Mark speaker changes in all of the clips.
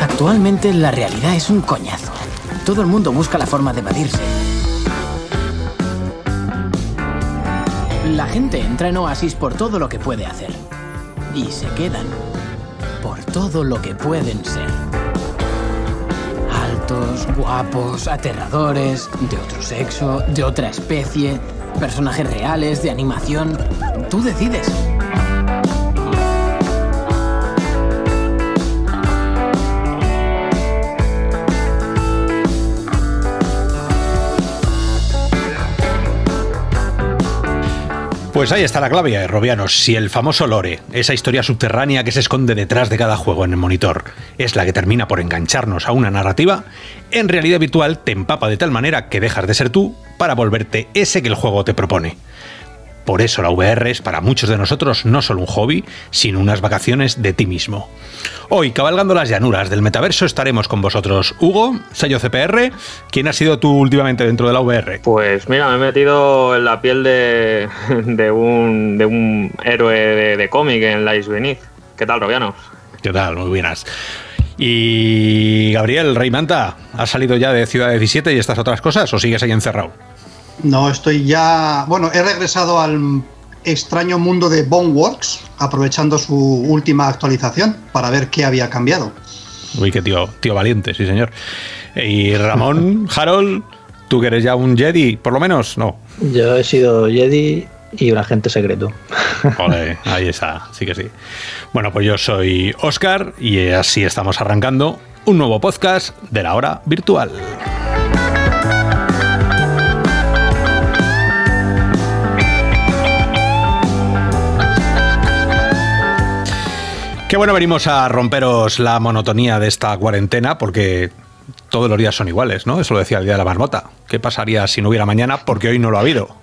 Speaker 1: Actualmente la realidad es un coñazo. Todo el mundo busca la forma de evadirse. La gente entra en Oasis por todo lo que puede hacer. Y se quedan por todo lo que pueden ser. Guapos, aterradores, de otro sexo, de otra especie, personajes reales, de animación. Tú decides.
Speaker 2: Pues ahí está la clave, Robianos. Si el famoso lore, esa historia subterránea que se esconde detrás de cada juego en el monitor, es la que termina por engancharnos a una narrativa, en realidad virtual te empapa de tal manera que dejas de ser tú para volverte ese que el juego te propone. Por eso la VR es para muchos de nosotros no solo un hobby, sino unas vacaciones de ti mismo. Hoy, cabalgando las llanuras del metaverso, estaremos con vosotros. Hugo, sello CPR, ¿quién ha sido tú últimamente dentro de la VR?
Speaker 3: Pues mira, me he metido en la piel de, un, de un, héroe de, cómic en la Beneath. ¿Qué tal, Robianos?
Speaker 2: ¿Qué tal? Muy buenas. Y Gabriel, Rey Manta, ¿has salido ya de Ciudad 17 y estas otras cosas o sigues ahí encerrado?
Speaker 4: No, estoy ya. Bueno, he regresado al extraño mundo de Boneworks, aprovechando su última actualización para ver qué había cambiado.
Speaker 2: Uy, qué tío, tío valiente, sí, señor. Y Ramón, Harold, ¿tú que eres ya un Jedi, por lo menos? No.
Speaker 5: Yo he sido Jedi y un agente secreto.
Speaker 2: Joder, ahí está, sí que sí. Bueno, pues yo soy Oscar y así estamos arrancando un nuevo podcast de la hora virtual. Qué bueno, venimos a romperos la monotonía de esta cuarentena porque todos los días son iguales, ¿no? Eso lo decía el día de la marmota. ¿Qué pasaría si no hubiera mañana? Porque hoy no lo ha habido.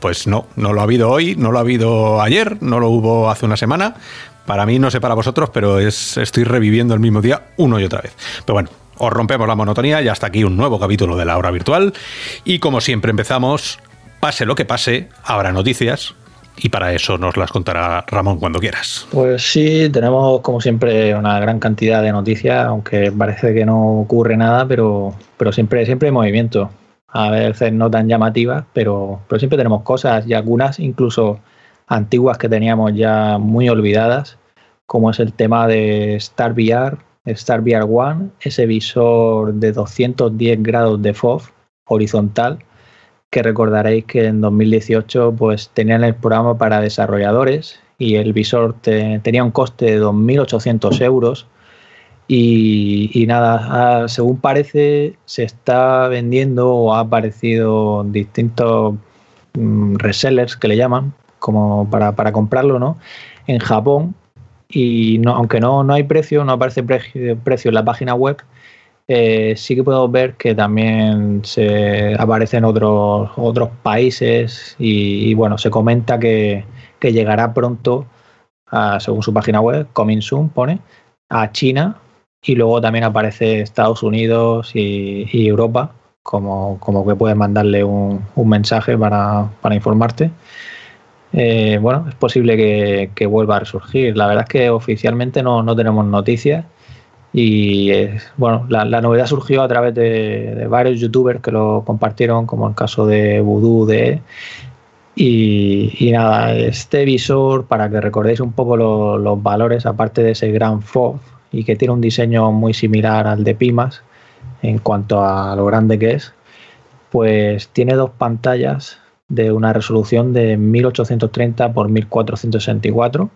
Speaker 2: Pues no, no lo ha habido hoy, no lo ha habido ayer, no lo hubo hace una semana. Para mí, no sé para vosotros, pero es, estoy reviviendo el mismo día uno y otra vez. Pero bueno, os rompemos la monotonía y hasta aquí un nuevo capítulo de la hora virtual. Y como siempre empezamos, pase lo que pase, habrá noticias, y para eso nos las contará Ramón cuando quieras.
Speaker 5: Pues sí, tenemos como siempre una gran cantidad de noticias, aunque parece que no ocurre nada, pero, pero siempre, siempre hay movimiento. A veces no tan llamativas, pero, pero siempre tenemos cosas y algunas incluso antiguas que teníamos ya muy olvidadas, como es el tema de Star VR, Star VR One, ese visor de 210 grados de FOV horizontal que recordaréis que en 2018 pues tenían el programa para desarrolladores y el visor tenía un coste de 2.800 euros y, nada, según parece se está vendiendo o ha aparecido distintos mm, resellers que le llaman como para, para comprarlo ¿no? en Japón y no, aunque no, no hay precio, no aparece precio en la página web, eh, sí que puedo ver que también se aparecen otros, otros países y, bueno, se comenta que, llegará pronto, según su página web, Coming Soon pone, a China y luego también aparece Estados Unidos y, Europa como, como, que puedes mandarle un, mensaje para, informarte. Eh, bueno, es posible que, vuelva a resurgir. La verdad es que oficialmente no, no tenemos noticias y eh, bueno, la, novedad surgió a través de, varios youtubers que lo compartieron, como el caso de Voodoo de y, nada, este visor, para que recordéis un poco los valores, aparte de ese gran FOV y que tiene un diseño muy similar al de Pimas en cuanto a lo grande que es, pues tiene dos pantallas de una resolución de 1830 x 1464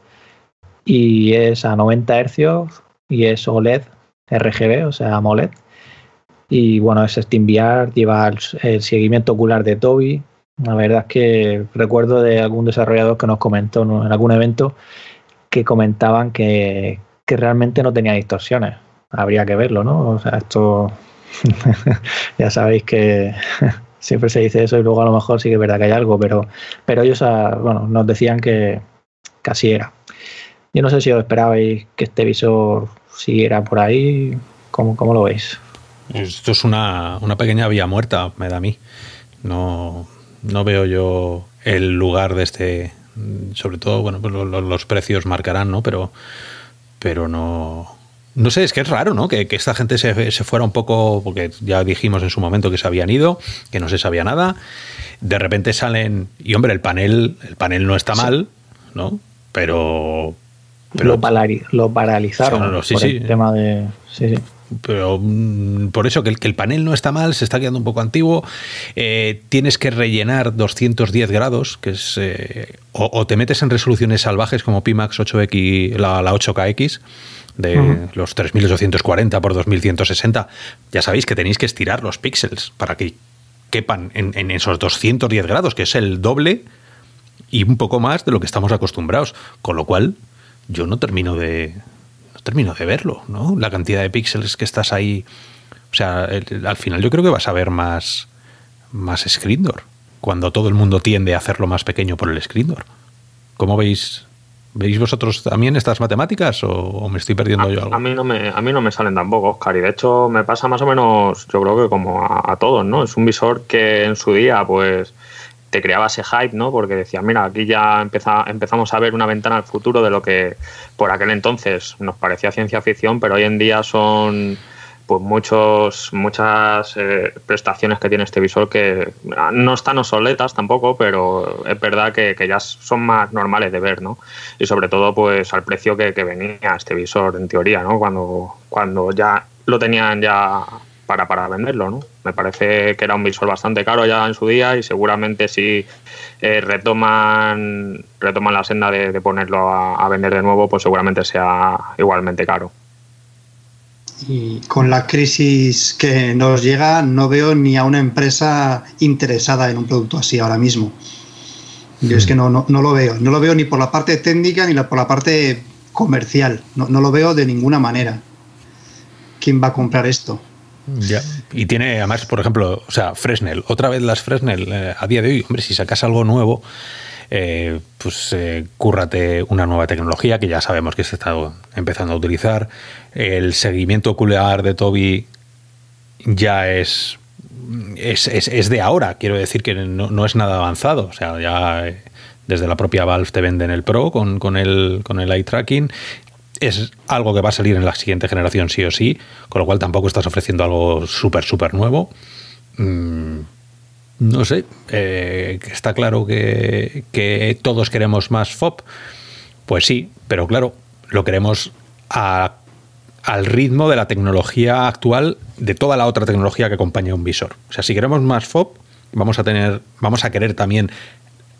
Speaker 5: y es a 90 Hz y es OLED RGB, o sea, AMOLED. Y bueno, es SteamVR, lleva el, seguimiento ocular de Toby. La verdad es que recuerdo de algún desarrollador que nos comentó en algún evento que comentaban que, realmente no tenía distorsiones. Habría que verlo, ¿no? O sea, esto ya sabéis que siempre se dice eso y luego a lo mejor sí que es verdad que hay algo, pero, pero ellos ah, bueno, nos decían que casi era. Yo no sé si os esperabais que este visor siguiera por ahí. ¿Cómo, cómo lo veis?
Speaker 2: Esto es una, pequeña vía muerta, me da a mí. No, No veo yo el lugar de este. Sobre todo, bueno, pues los precios marcarán, ¿no? Pero, pero no. No sé, es que es raro, ¿no? Que, esta gente se, se, fuera un poco, porque ya dijimos en su momento que se habían ido, que no se sabía nada. De repente salen, y hombre, el panel, el panel no está mal, ¿no? Pero,
Speaker 5: pero lo, paralizaron por el tema de. Sí, sí
Speaker 2: pero mm, por eso que el, que el, panel no está mal, se está quedando un poco antiguo. Eh, tienes que rellenar 210 grados, que es. Eh, o, te metes en resoluciones salvajes como Pimax 8X, la, 8KX, de los 3840 por 2160. Ya sabéis que tenéis que estirar los píxeles para que quepan en, en esos 210 grados, que es el doble y un poco más de lo que estamos acostumbrados. Con lo cual, yo no termino de, termino de verlo, ¿no? La cantidad de píxeles que estás ahí. O sea, al final yo creo que vas a ver más, más screen door, cuando todo el mundo tiende a hacerlo más pequeño por el screen door. ¿Cómo veis? ¿Veis vosotros también estas matemáticas o, me estoy perdiendo yo algo?
Speaker 3: A mí, no me, a mí no me salen tampoco, Oscar, y de hecho me pasa más o menos, yo creo que como a, a todos, ¿no? Es un visor que en su día, pues te creaba ese hype, ¿no? Porque decía, mira, aquí ya empezamos a ver una ventana al futuro de lo que por aquel entonces nos parecía ciencia ficción, pero hoy en día son pues muchos muchas eh, prestaciones que tiene este visor que no están obsoletas tampoco, pero es verdad que, ya son más normales de ver, ¿no? Y sobre todo pues al precio que, que venía este visor en teoría, ¿no? Cuando, cuando ya lo tenían ya para, para venderlo, ¿no? Me parece que era un visor bastante caro ya en su día y seguramente si eh, retoman, retoman la senda de, ponerlo a, vender de nuevo, pues seguramente sea igualmente caro.
Speaker 4: Y con la crisis que nos llega, no veo ni a una empresa interesada en un producto así ahora mismo. Yo es que no, no, lo veo. No lo veo ni por la parte técnica ni por la parte comercial. No, no lo veo de ninguna manera. ¿Quién va a comprar esto?
Speaker 2: Ya. Y tiene además, por ejemplo, o sea, Fresnel, otra vez las Fresnel, eh, a día de hoy, hombre, si sacas algo nuevo, eh, pues eh, cúrrate una nueva tecnología que ya sabemos que se está empezando a utilizar. El seguimiento ocular de Toby ya es, es, de ahora, quiero decir que no, no, es nada avanzado, o sea, ya desde la propia Valve te venden el Pro con, con el, con el eye tracking es algo que va a salir en la siguiente generación sí o sí, con lo cual tampoco estás ofreciendo algo súper, súper nuevo. Mm, no sé, eh, está claro que, todos queremos más FOB. Pues sí, pero claro, lo queremos al ritmo de la tecnología actual, de toda la otra tecnología que acompaña un visor. O sea, si queremos más FOB, vamos a tener, vamos a querer también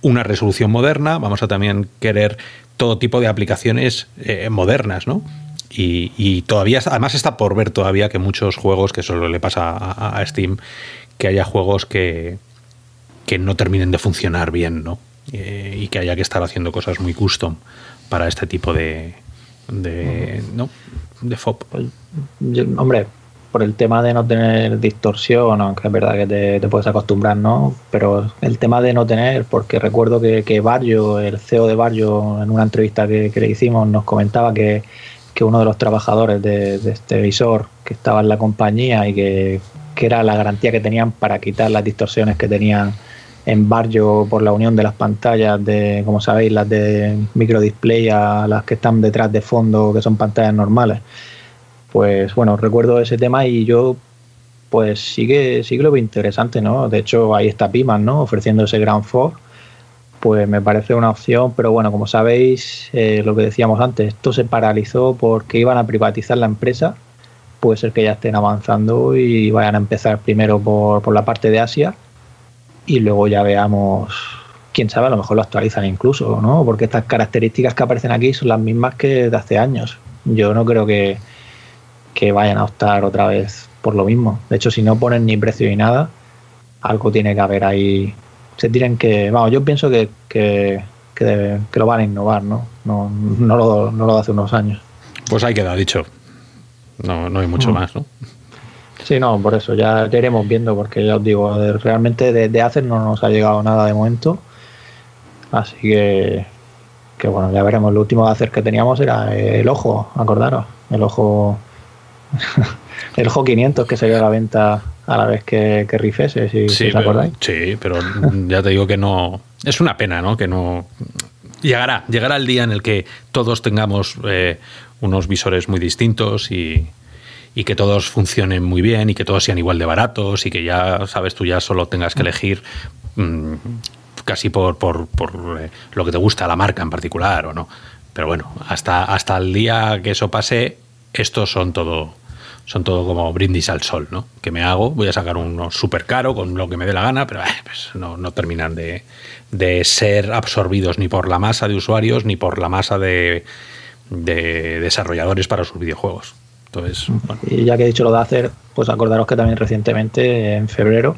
Speaker 2: una resolución moderna, vamos a también querer todo tipo de aplicaciones eh, modernas, ¿no? Y, todavía, además está por ver todavía que muchos juegos, que solo le pasa a, Steam, que haya juegos que, que, no terminen de funcionar bien, ¿no? Eh, y que haya que estar haciendo cosas muy custom para este tipo de, de, ¿no? de FOP. Pues,
Speaker 5: hombre, por el tema de no tener distorsión, aunque es verdad que te, puedes acostumbrar, ¿no? Pero el tema de no tener, porque recuerdo que, que Barrio, el CEO de Barrio, en una entrevista que, le hicimos, nos comentaba que, uno de los trabajadores de, este visor que estaba en la compañía y que, era la garantía que tenían para quitar las distorsiones que tenían en Barrio por la unión de las pantallas de, como sabéis, las de microdisplay a las que están detrás de fondo, que son pantallas normales pues bueno, recuerdo ese tema y yo pues sí que, sí lo veo interesante, ¿no? De hecho, ahí está Piman, ¿no? Ofreciendo ese Grand Four, pues me parece una opción, pero bueno, como sabéis, eh, lo que decíamos antes, esto se paralizó porque iban a privatizar la empresa, puede ser que ya estén avanzando y vayan a empezar primero por, por la parte de Asia y luego ya veamos, quién sabe, a lo mejor lo actualizan incluso, ¿no? Porque estas características que aparecen aquí son las mismas que de hace años. Yo no creo que que vayan a optar otra vez por lo mismo. De hecho, si no ponen ni precio ni nada, algo tiene que haber ahí. Se tienen que. Vamos, yo pienso que, que, que, lo van a innovar, ¿no? No, no, lo, no lo de hace unos años.
Speaker 2: Pues ahí queda dicho. No, no hay mucho mm. más, ¿no?
Speaker 5: Sí, no, por eso ya, iremos viendo, porque ya os digo, realmente de, de hacer no nos ha llegado nada de momento. Así que, que bueno, ya veremos. Lo último de hacer que teníamos era el ojo, acordaros. El ojo el J500 que salió a la venta a la vez que, que Rifese, si,
Speaker 2: sí,
Speaker 5: os acordáis.
Speaker 2: sí, pero ya te digo que no. Es una pena, ¿no? Que no. Llegará, llegará el día en el que todos tengamos eh, unos visores muy distintos y, y que todos funcionen muy bien y que todos sean igual de baratos y que ya, sabes, tú ya solo tengas que elegir mm, casi por, por, por eh, lo que te gusta la marca en particular o no. Pero bueno, hasta, hasta el día que eso pase, estos son todo son todo como brindis al sol, ¿no? Que me hago, voy a sacar uno súper caro con lo que me dé la gana, pero eh, pues no, no terminan de, de ser absorbidos ni por la masa de usuarios ni por la masa de, de desarrolladores para sus videojuegos. Entonces, bueno.
Speaker 5: Y ya que he dicho lo de hacer, pues acordaros que también recientemente, en febrero,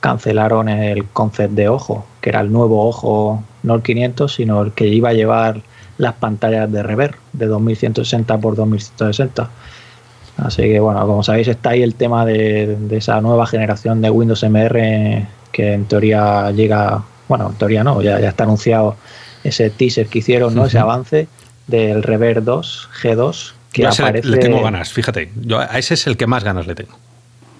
Speaker 5: cancelaron el concept de ojo, que era el nuevo ojo, no el 500, sino el que iba a llevar las pantallas de rever de 2160 por 2160. Así que bueno, como sabéis está ahí el tema de, de esa nueva generación de Windows MR que en teoría llega, bueno, en teoría no, ya, ya está anunciado ese teaser que hicieron, ¿no? Ese avance del Rever 2, G2, que
Speaker 2: Yo a ese le-
Speaker 5: aparece...
Speaker 2: le tengo ganas, fíjate. Yo a ese es el que más ganas le tengo.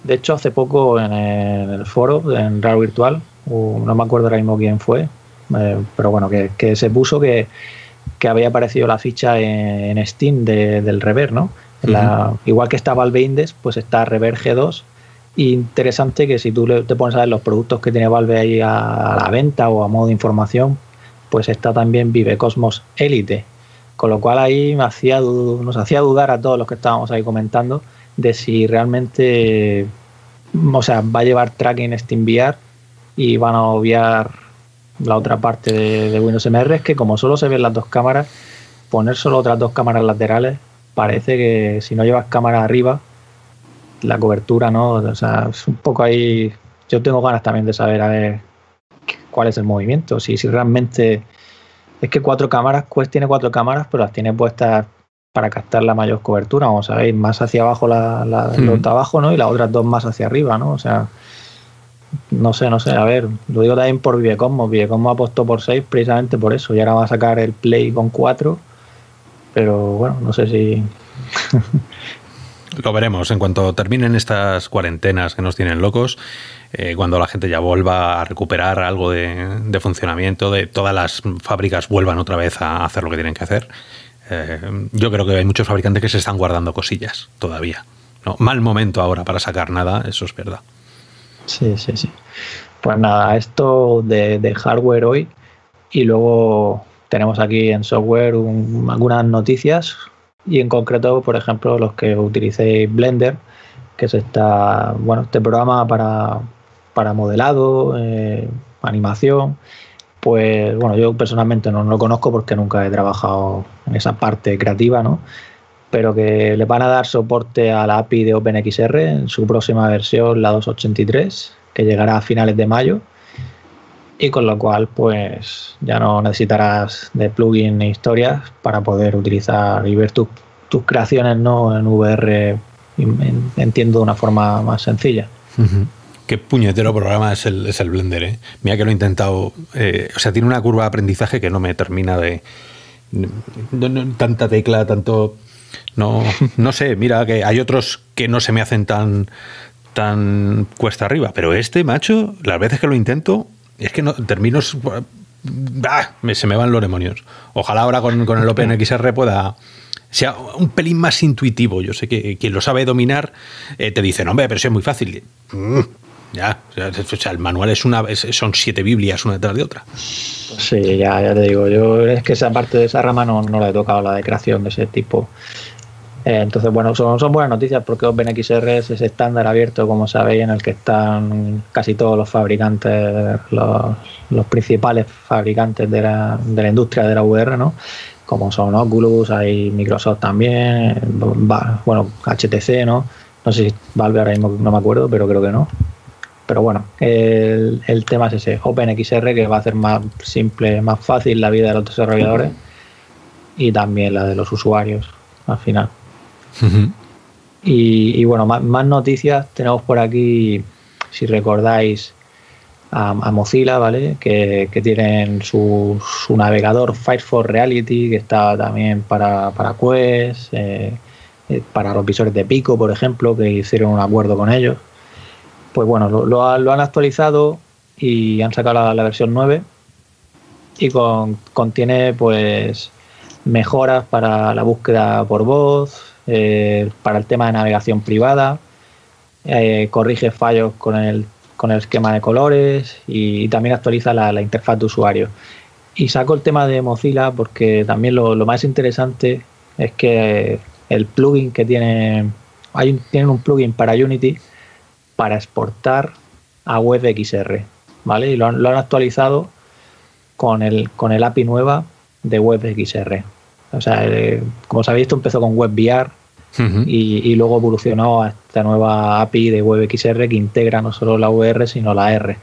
Speaker 5: De hecho, hace poco en el, foro, en Raro Virtual, o no me acuerdo ahora mismo quién fue, eh, pero bueno, que, que se puso que, que había aparecido la ficha en, en Steam de- del Rever, ¿no? La- Igual que está Valve Index, pues está Rever G2. Y interesante que si tú le- te pones a ver los productos que tiene Valve ahí a, a la venta o a modo de información, pues está también Vive Cosmos Elite. Con lo cual ahí me hacía du- nos hacía dudar a todos los que estábamos ahí comentando de si realmente o sea, va a llevar tracking SteamVR y van a obviar la otra parte de, de Windows MR, es que como solo se ven las dos cámaras, poner solo otras dos cámaras laterales, parece que si no llevas cámara arriba, la cobertura, ¿no? O sea, es un poco ahí. Yo tengo ganas también de saber a ver cuál es el movimiento. Si, si realmente. Es que cuatro cámaras, Quest tiene cuatro cámaras, pero las tiene puestas para captar la mayor cobertura. Vamos a ver, más hacia abajo la, la,
Speaker 2: Mm.
Speaker 5: los de abajo, ¿no? Y las otras dos más hacia arriba, ¿no? O sea, no sé, no sé. A ver, lo digo también por Vivecosmos. Vivecosmos apostó por 6 precisamente por eso. Y ahora va a sacar el Play con 4. Pero bueno, no sé si.
Speaker 2: Lo veremos en cuanto terminen estas cuarentenas que nos tienen locos, eh, cuando la gente ya vuelva a recuperar algo de, funcionamiento, de todas las fábricas vuelvan otra vez a hacer lo que tienen que hacer. Eh, yo creo que hay muchos fabricantes que se están guardando cosillas todavía. Mal momento ahora para sacar nada, eso es verdad.
Speaker 5: Sí, sí, sí. Pues nada, esto de, de hardware hoy. Y luego tenemos aquí en software un- algunas noticias. Y en concreto, por ejemplo, los que utilicéis Blender, que es esta, bueno, este programa para, para modelado, eh, animación. Pues bueno, yo personalmente no, no lo conozco porque nunca he trabajado en esa parte creativa, ¿no? Pero que le van a dar soporte a la API de OpenXR en su próxima versión, la 283, que llegará a finales de mayo. Y con lo cual, pues ya no necesitarás de plugin ni historias para poder utilizar y ver tus, tus creaciones ¿no? en VR, en- entiendo, de una forma más sencilla.
Speaker 2: Qué puñetero programa es el, es el Blender, ¿eh? Mira que lo he intentado. eh, o sea, tiene una curva de aprendizaje que no me termina de. tanta tecla, tanto. No, no sé, mira que hay otros que no se me hacen tan tan cuesta arriba, pero este, macho, las veces que lo intento, es que no termino. ¡Ah! se me van los demonios. Ojalá ahora con, con el OpenXR pueda sea un pelín más intuitivo. Yo sé que quien lo sabe dominar eh, te dice, no, hombre, pero es muy fácil. Ya, o sea, el manual es una, son siete Biblias una detrás de otra.
Speaker 5: Sí, ya, ya te digo, yo es que esa parte de esa rama no, no la he tocado, la de creación de ese tipo. Eh, entonces, bueno, son, son buenas noticias porque OpenXR es ese estándar abierto, como sabéis, en el que están casi todos los fabricantes, los, principales fabricantes de la, de la industria de la VR, ¿no? Como son Oculus, hay Microsoft también, bueno, HTC, ¿no? No sé si Valve ahora mismo no me acuerdo, pero creo que no. Pero bueno, el, el tema es ese, OpenXR, que va a hacer más simple, más fácil la vida de los desarrolladores y también la de los usuarios al final. Y, y bueno, más, más noticias tenemos por aquí, si recordáis, a, a Mozilla, ¿vale? Que, que tienen su, su navegador Firefox Reality, que está también para, para Quest. eh, eh, para los visores de Pico, por ejemplo, que hicieron un acuerdo con ellos. Pues bueno, lo, han actualizado y han sacado la, versión 9 y contiene pues mejoras para la búsqueda por voz, eh, para el tema de navegación privada, eh, corrige fallos con el, con el esquema de colores y, también actualiza la, interfaz de usuario. Y saco el tema de Mozilla porque también lo, más interesante es que el plugin que tiene, hay tienen un plugin para Unity para exportar a WebXR, ¿vale? Y lo han, actualizado con el, con el API nueva de WebXR. O sea, eh, como sabéis, esto empezó con WebVR y, luego evolucionó a esta nueva API de WebXR que integra no solo la VR sino la R.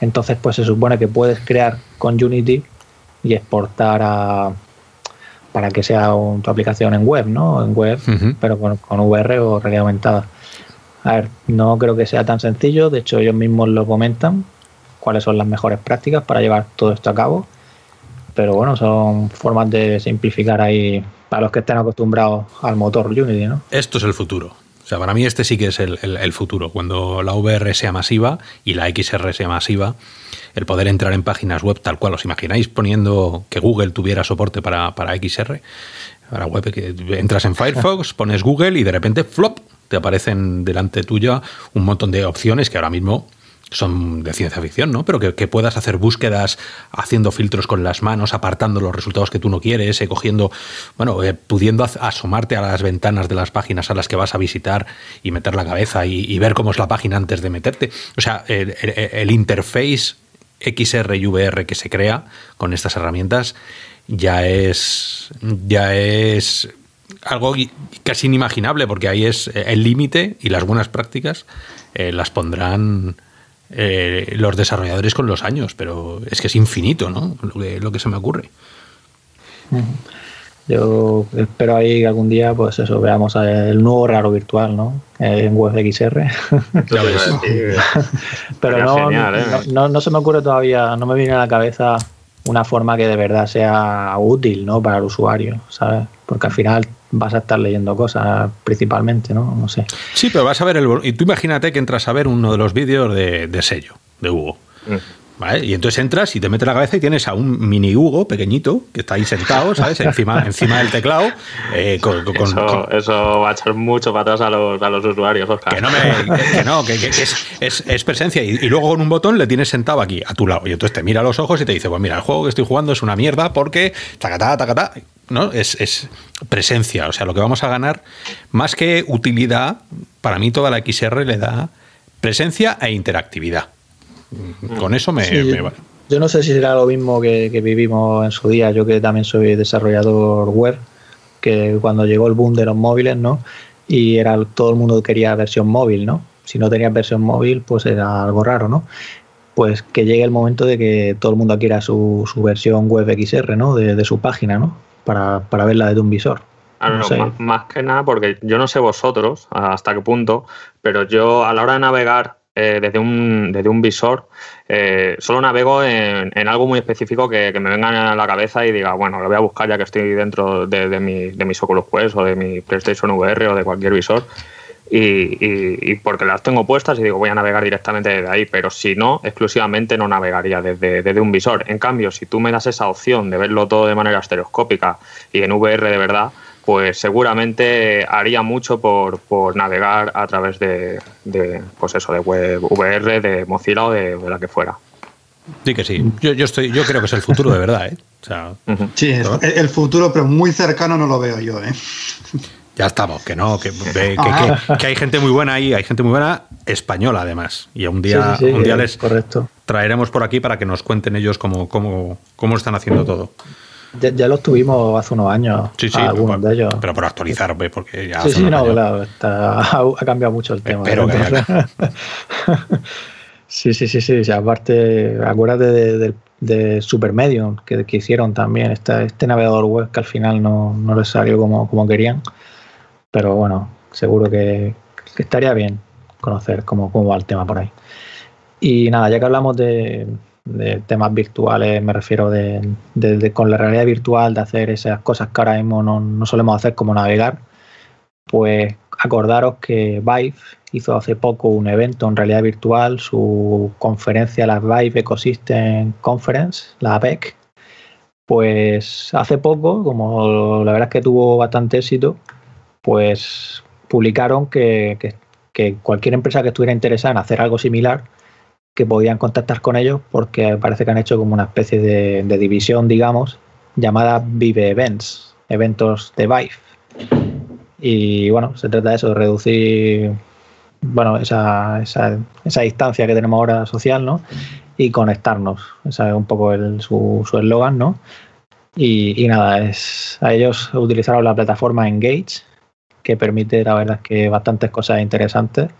Speaker 5: Entonces, pues se supone que puedes crear con Unity y exportar a, para que sea tu aplicación en web, ¿no? En web, pero con, con, VR o realidad aumentada. A ver, no creo que sea tan sencillo, de hecho ellos mismos lo comentan, cuáles son las mejores prácticas para llevar todo esto a cabo, pero bueno, son formas de simplificar ahí para los que estén acostumbrados al motor Unity, ¿no?
Speaker 2: Esto es el futuro. O sea, para mí este sí que es el, futuro. Cuando la VR sea masiva y la XR sea masiva, el poder entrar en páginas web tal cual os imagináis poniendo que Google tuviera soporte para, para XR, para web, que entras en Firefox, pones Google y de repente, flop, te aparecen delante tuya un montón de opciones que ahora mismo son de ciencia ficción, ¿no? Pero que, puedas hacer búsquedas haciendo filtros con las manos, apartando los resultados que tú no quieres, eh, cogiendo, bueno, eh, pudiendo asomarte a las ventanas de las páginas a las que vas a visitar y meter la cabeza y, ver cómo es la página antes de meterte. O sea, el, interface XR y VR que se crea con estas herramientas ya es, ya es algo casi inimaginable porque ahí es eh, el límite y las buenas prácticas las pondrán eh, los desarrolladores con los años, pero es que es infinito, ¿no? Lo que, se me ocurre.
Speaker 5: Yo espero ahí que algún día, pues eso, veamos el nuevo raro virtual, ¿no? En WebXR. pero no, ¿eh? no, no, se me ocurre todavía, no me viene a la cabeza una forma que de verdad sea útil, ¿no? Para el usuario, ¿sabes? Porque al final vas a estar leyendo cosas principalmente, ¿no? No sé.
Speaker 2: Sí, pero vas a ver el... Y tú imagínate que entras a ver uno de los vídeos de, sello, de Hugo. Mm. ¿Vale? Y entonces entras y te metes la cabeza y tienes a un mini Hugo pequeñito que está ahí sentado, ¿sabes? Encima, encima del teclado.
Speaker 3: Eh, eso, va a echar mucho para atrás a los, a los usuarios, Oscar.
Speaker 2: Que no, que, no que, es, es, presencia. Y, luego con un botón le tienes sentado aquí, a tu lado. Y entonces te mira a los ojos y te dice: Pues mira, el juego que estoy jugando es una mierda porque. Tacatá, tacatá. ¿no? Es, presencia. O sea, lo que vamos a ganar, más que utilidad, para mí toda la XR le da presencia e interactividad. Con eso me, vale.
Speaker 5: Yo no sé si será lo mismo que, vivimos en su día, yo que también soy desarrollador web, que cuando llegó el boom de los móviles, ¿no? Y era todo el mundo quería versión móvil, ¿no? Si no tenías versión móvil, pues era algo raro, ¿no? Pues que llegue el momento de que todo el mundo quiera su, su versión web XR, ¿no? De, de su página, ¿no? para, para verla desde un visor.
Speaker 3: Ah, más, que nada, porque yo no sé vosotros hasta qué punto, pero yo a la hora de navegar eh, desde, un, desde un visor, eh, solo navego en, algo muy específico que, me venga a la cabeza y diga, bueno, lo voy a buscar ya que estoy dentro de, mi, de mis Oculus Quest o de mi PlayStation VR o de cualquier visor y, porque las tengo puestas y digo voy a navegar directamente desde ahí, pero si no, exclusivamente no navegaría desde, desde, un visor. En cambio, si tú me das esa opción de verlo todo de manera estereoscópica y en VR de verdad, pues seguramente haría mucho por, por navegar a través de, de, pues eso, de web VR, de Mozilla o de, la que fuera.
Speaker 2: Sí que sí. Yo, yo, estoy, yo creo que es el futuro de verdad, ¿eh?
Speaker 4: sí, el futuro, pero muy cercano no lo veo yo, ¿eh?
Speaker 2: Ya estamos, que no, que, que, hay gente muy buena ahí, hay gente muy buena española además. Y un día, un día les traeremos por aquí para que nos cuenten ellos cómo, cómo, cómo están haciendo todo.
Speaker 5: Ya, los tuvimos hace unos años, sí, sí, algunos de ellos.
Speaker 2: Pero por actualizar, porque ya.
Speaker 5: Sí, sí, no, claro, ha, cambiado mucho el tema. Pero sí, sí, sí, sí. aparte, acuérdate de, de, de Supermedium que, que, hicieron también, este, este navegador web que al final no, no les salió como, como querían. Pero bueno, seguro que, estaría bien conocer cómo, cómo, va el tema por ahí. Y nada, ya que hablamos de, temas virtuales, me refiero de, con la realidad virtual, de hacer esas cosas que ahora mismo no, solemos hacer como navegar, pues acordaros que Vive hizo hace poco un evento en realidad virtual, su conferencia, la Vive Ecosystem Conference, la APEC. Pues hace poco, como la verdad es que tuvo bastante éxito, pues publicaron que, cualquier empresa que estuviera interesada en hacer algo similar, que podían contactar con ellos porque parece que han hecho como una especie de, división, digamos, llamada Vive Events, eventos de Vive. Y bueno, se trata de eso, de reducir bueno, esa, esa, esa distancia que tenemos ahora social, ¿no? Y conectarnos. Ese es un poco el, su eslogan, ¿no? Y, nada, es, a ellos utilizaron la plataforma Engage, que permite, la verdad, que bastantes cosas interesantes.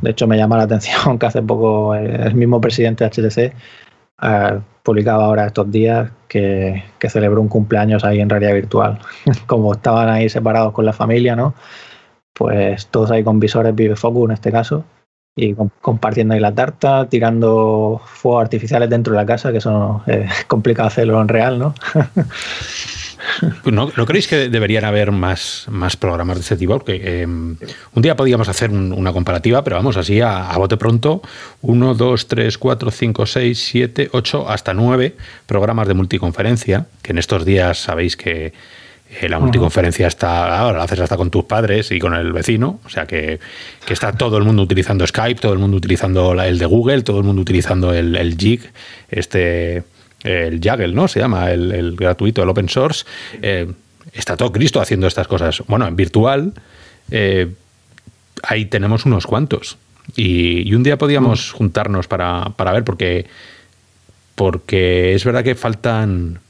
Speaker 5: De hecho, me llama la atención que hace poco el mismo presidente de HTC eh, publicaba ahora estos días que, celebró un cumpleaños ahí en realidad virtual. Como estaban ahí separados con la familia, ¿no? Pues todos ahí con visores Vive Focus en este caso y compartiendo ahí la tarta, tirando fuegos artificiales dentro de la casa, que eso es complicado hacerlo en real, ¿no?
Speaker 2: Pues ¿No, ¿No, creéis que deberían haber más, más programas de este tipo? Porque em, un día podíamos hacer una comparativa, pero vamos, así a, bote pronto, 1, 2, 3, 4, 5, 6, 7, 8, hasta 9 programas de multiconferencia, que en estos días sabéis que eh, la multiconferencia está, ahora la haces hasta con tus padres y con el vecino, o sea que, está todo el mundo utilizando Skype, todo el mundo utilizando el de Google, todo el mundo utilizando el, el Jig, este el Jaggle, ¿no? Se llama, el, gratuito, el open source. Eh, está todo Cristo haciendo estas cosas. Bueno, en virtual, eh, ahí tenemos unos cuantos. Y, un día podíamos mm. juntarnos para, ver, porque, porque es verdad que faltan.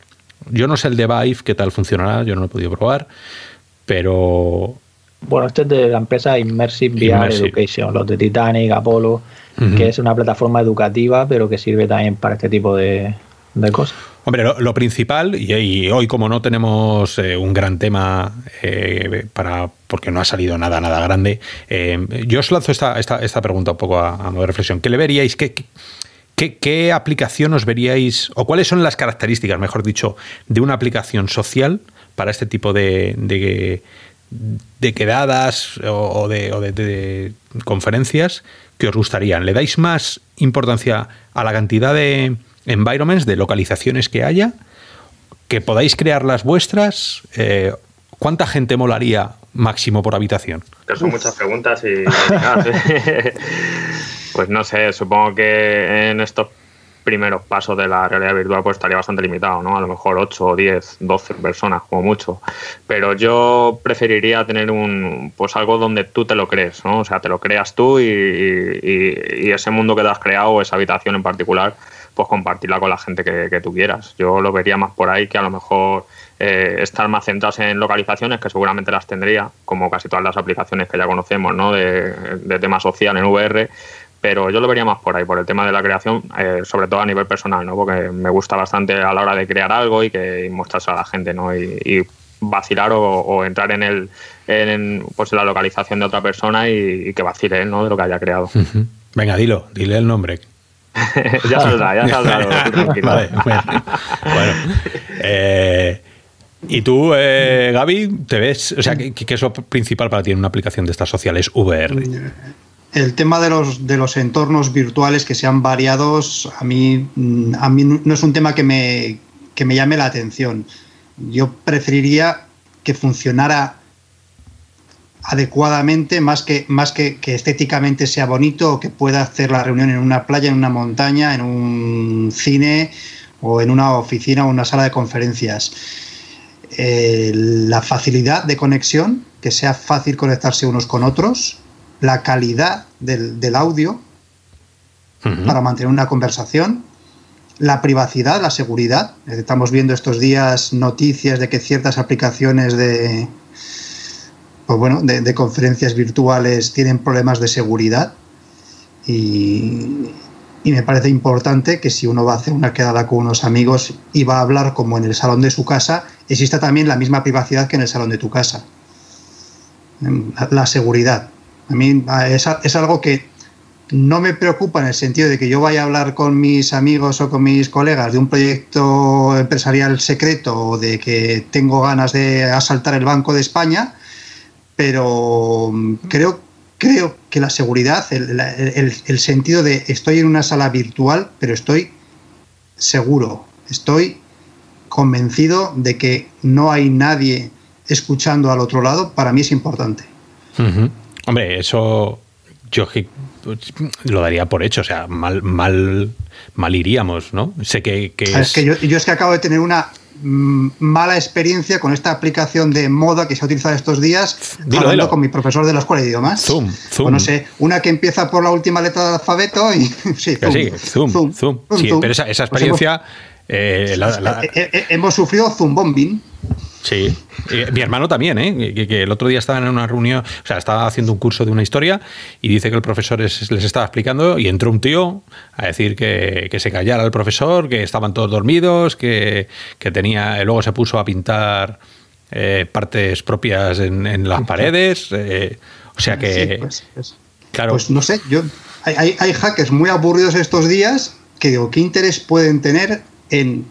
Speaker 2: Yo no sé el de Vive qué tal funcionará, yo no lo he podido probar, pero.
Speaker 5: Bueno, este es de la empresa Immersive VR Education, los de Titanic, Apollo, que es una plataforma educativa, pero que sirve también para este tipo de, de cosas.
Speaker 2: Hombre, lo, principal, y, hoy como no tenemos eh, un gran tema eh, para porque no ha salido nada, nada grande, eh, yo os lanzo esta, esta, pregunta un poco a, a, modo de reflexión. ¿Qué le veríais? ¿Qué, qué, aplicación os veríais, o cuáles son las características, mejor dicho, de una aplicación social para este tipo de, de, quedadas o, de, o de conferencias que os gustarían? ¿Le dais más importancia a la cantidad de environments, de localizaciones que haya, que podáis crear las vuestras. Eh, ¿Cuánta gente molaría máximo por habitación?
Speaker 3: son muchas preguntas y... pues no sé, supongo que en estos primeros pasos de la realidad virtual pues estaría bastante limitado, ¿no? A lo mejor 8, 10, 12 personas como mucho. Pero yo preferiría tener un pues algo donde tú te lo crees, ¿no? O sea, te lo creas tú y, y ese mundo que te has creado, esa habitación en particular, pues compartirla con la gente que, tú quieras. Yo lo vería más por ahí que a lo mejor eh, estar más centrados en localizaciones, que seguramente las tendría, como casi todas las aplicaciones que ya conocemos, ¿no? De, tema social en VR, pero yo lo vería más por ahí, por el tema de la creación, eh, sobre todo a nivel personal, ¿no? Porque me gusta bastante a la hora de crear algo y que mostrarse a la gente, ¿no? Y, vacilar o, entrar en el en, pues la localización de otra persona y, que vacile ¿no? de lo que haya creado.
Speaker 2: Venga, dilo, dile el nombre.
Speaker 3: Ya saldrá, ya saldrá. vale, bueno.
Speaker 2: Eh, ¿Y tú, eh, Gaby, te ves? O sea, ¿qué, es lo principal para ti en una aplicación de estas sociales VR?
Speaker 4: El tema de los, de los entornos virtuales que sean variados, a mí, a mí no es un tema que me, que me llame la atención. Yo preferiría que funcionara adecuadamente, más que, más que, estéticamente sea bonito o que pueda hacer la reunión en una playa, en una montaña, en un cine o en una oficina o una sala de conferencias. Eh, la facilidad de conexión, que sea fácil conectarse unos con otros, la calidad del, audio para mantener una conversación, la privacidad, la seguridad. Estamos viendo estos días noticias de que ciertas aplicaciones de, pues bueno, de, conferencias virtuales tienen problemas de seguridad y, me parece importante que si uno va a hacer una quedada con unos amigos y va a hablar como en el salón de su casa, exista también la misma privacidad que en el salón de tu casa. La, seguridad. A mí es, es, algo que no me preocupa en el sentido de que yo vaya a hablar con mis amigos o con mis colegas de un proyecto empresarial secreto o de que tengo ganas de asaltar el Banco de España, pero mm, creo, creo que la seguridad, el, el sentido de estoy en una sala virtual, pero estoy seguro, estoy convencido de que no hay nadie escuchando al otro lado, para mí es importante.
Speaker 2: Hombre, eso yo lo daría por hecho, o sea, mal, mal, mal iríamos, ¿no? Sé que,
Speaker 4: es... que yo, es que acabo de tener una mala experiencia con esta aplicación de moda que se ha utilizado estos días hablando con mi profesor de la escuela de idiomas.
Speaker 2: Zoom, Zoom.
Speaker 4: no sé, una que empieza por la última letra del alfabeto y
Speaker 2: sí, zoom, zoom, zoom, Sí, pero esa, esa pues experiencia eh,
Speaker 4: eh, eh, hemos sufrido zumbombing.
Speaker 2: Sí, mi hermano también, ¿eh? Que, el otro día estaba en una reunión, o sea, estaba haciendo un curso de una historia y dice que el profesor les estaba explicando y entró un tío a decir que, se callara el profesor, que estaban todos dormidos, que, tenía, luego se puso a pintar partes propias en, las paredes, o sea que...
Speaker 4: Pues, pues, claro. Pues no sé, yo hay, hay hackers muy aburridos estos días que digo, ¿qué interés pueden tener en